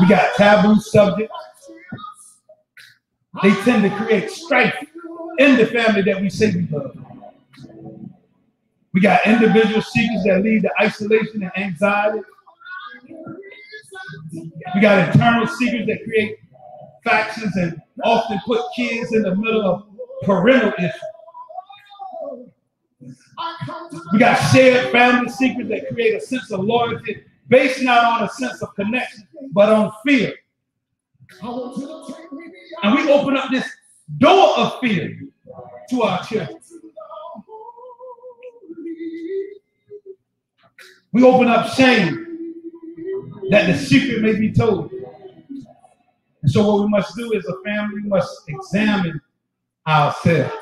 We got taboo subjects. They tend to create strife in the family that we say we love. We got individual secrets that lead to isolation and anxiety. We got internal secrets that create factions and often put kids in the middle of parental issues. We got shared family secrets that create a sense of loyalty based not on a sense of connection, but on fear. And we open up this door of fear to our children. We open up shame that the secret may be told. And so, what we must do as a family, we must examine ourselves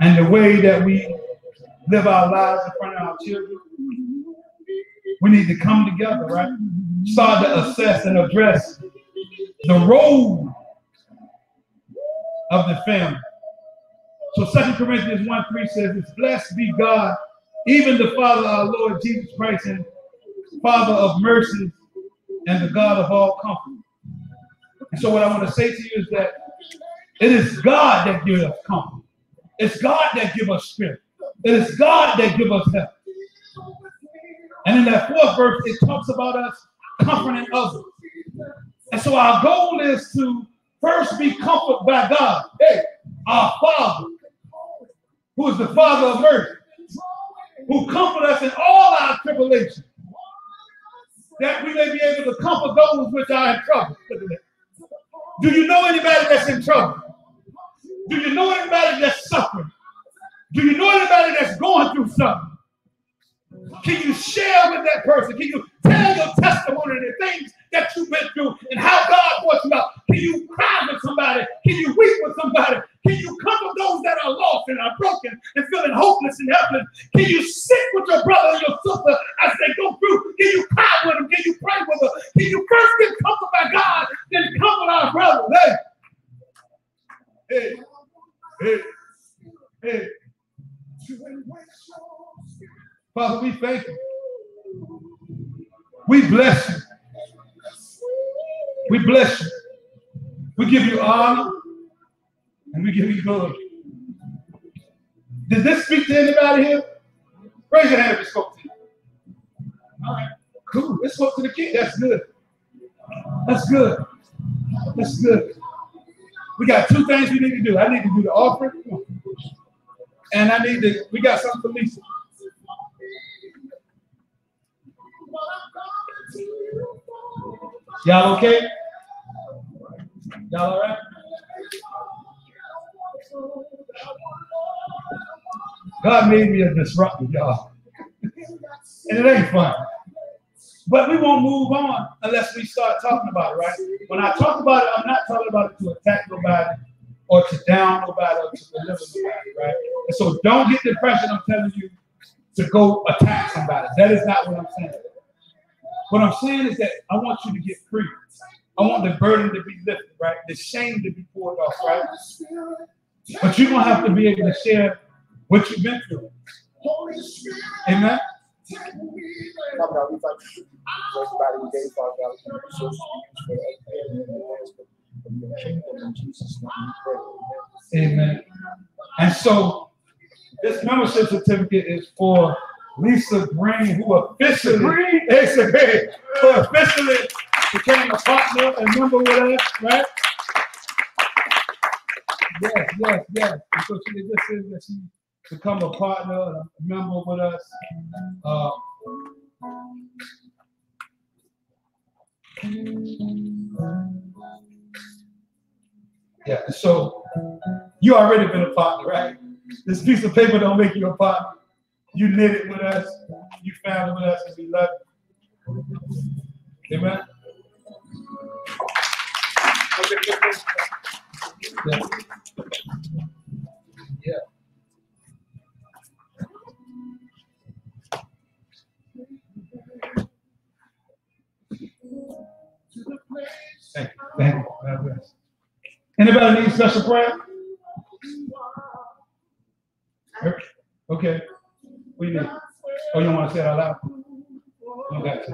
and the way that we live our lives in front of our children. We need to come together, right? Start to assess and address the role of the family. So Second Corinthians 1 3 says, It's blessed be God, even the Father, our Lord Jesus Christ, and Father of mercy, and the God of all comfort. And so, what I want to say to you is that it is God that gives us comfort. It's God that gives us spirit. It is God that gives us help. And in that fourth verse, it talks about us comforting others. And so our goal is to first be comforted by God. Hey, our Father, who is the Father of mercy, who comfort us in all our tribulations, that we may be able to comfort those which are in trouble. Do you know anybody that's in trouble? Do you know anybody that's suffering? Do you know anybody that's going through something? Can you share with that person? Can you tell your testimony, and the things that you've been through, and how God brought you out? Can you cry with somebody? Can you weep with somebody? Can you comfort those that are lost and are broken and feeling hopeless and helpless? Can you sit with your brother and your sister as they go through? Can you cry with them? Can you pray with them? Can you first get comforted by God, then comfort our brothers? Hey, hey, hey, hey. Father, we thank you. We bless you. We bless you. We give you honor and we give you glory. Did this speak to anybody here? Raise your hand if it spoke to you. All right, cool. It spoke to the kid. That's good. That's good. That's good. We got two things we need to do. I need to do the offering, and I need to. We got something for Lisa. Y'all okay? Y'all all right? God made me a disruptor, y'all. and it ain't fun. But we won't move on unless we start talking about it, right? When I talk about it, I'm not talking about it to attack nobody. or to down nobody or to deliver nobody, right? And so don't get the impression I'm telling you to go attack somebody. That is not what I'm saying. What I'm saying is that I want you to get free. I want the burden to be lifted, right? The shame to be poured off, right? But you're gonna have to be able to share what you've been through. Amen. Name we pray. Amen. And so this membership certificate is for Lisa Green, who officially, Green. who officially became a partner and member with us, right? Yes, yes, yes. And so she, this is that she become a partner, and a member with us. Uh, yeah, so you already been a partner, right? This piece of paper don't make you a partner. You knit it with us, you found it with us, and we love you. Amen. Yeah. Thank you. Thank you. God bless. Anybody need special prayer? Okay. What do you need? Oh, you don't want to say it out loud? You got to.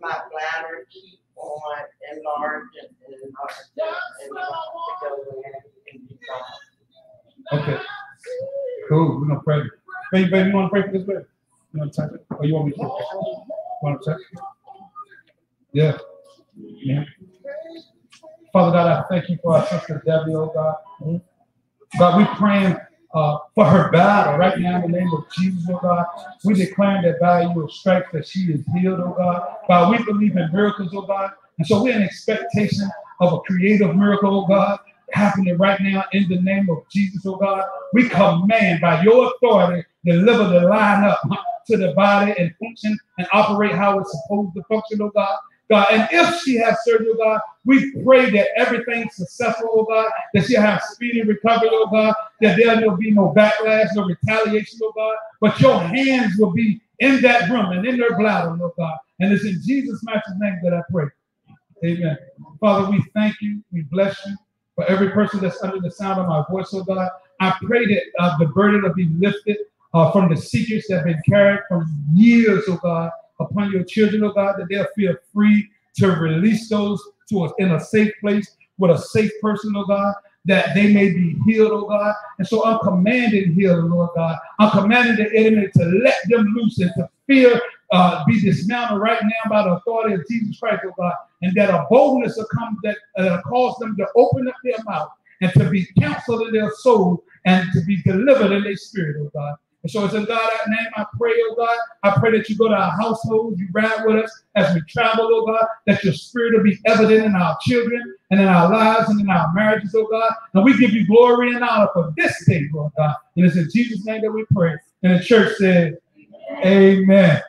My bladder keep on enlarging and enlarging. Okay. Cool. We're gonna pray. Baby, baby, you want to pray for this baby? You want to touch it? Or you want me to? Want to touch it? Yeah. Yeah. Father God, I thank you for our sister Debbie, oh God. God, we praying uh, for her battle right now in the name of Jesus, oh God. We declare that by your stripes that she is healed, oh God. God, we believe in miracles, oh God. And so we're in expectation of a creative miracle, oh God, happening right now in the name of Jesus, oh God. We command by your authority, deliver the line up to the body and function and operate how it's supposed to function, oh God. God. And if she has surgery, oh God, we pray that everything's successful, oh God, that she'll have speedy recovery, oh God, that there will be no backlash, no retaliation, oh God, but your hands will be in that room and in their bladder, oh God. And it's in Jesus' master's name that I pray. Amen. Father, we thank you. We bless you for every person that's under the sound of my voice, oh God. I pray that uh, the burden will be lifted uh, from the secrets that have been carried for years, oh God, upon your children, oh God, that they'll feel free to release those to us in a safe place with a safe person, oh God, that they may be healed, oh God. And so I'm commanding healing, Lord God. I'm commanding the enemy to let them loose and to fear uh, be dismounted right now by the authority of Jesus Christ, oh God, and that a boldness will come that uh, cause them to open up their mouth and to be counseled in their soul and to be delivered in their spirit, oh God. And so it's in God's name I pray, oh God. I pray that you go to our households, you ride with us as we travel, oh God, that your spirit will be evident in our children and in our lives and in our marriages, oh God. And we give you glory and honor for this day, Lord God. And it's in Jesus' name that we pray. And the church said, Amen.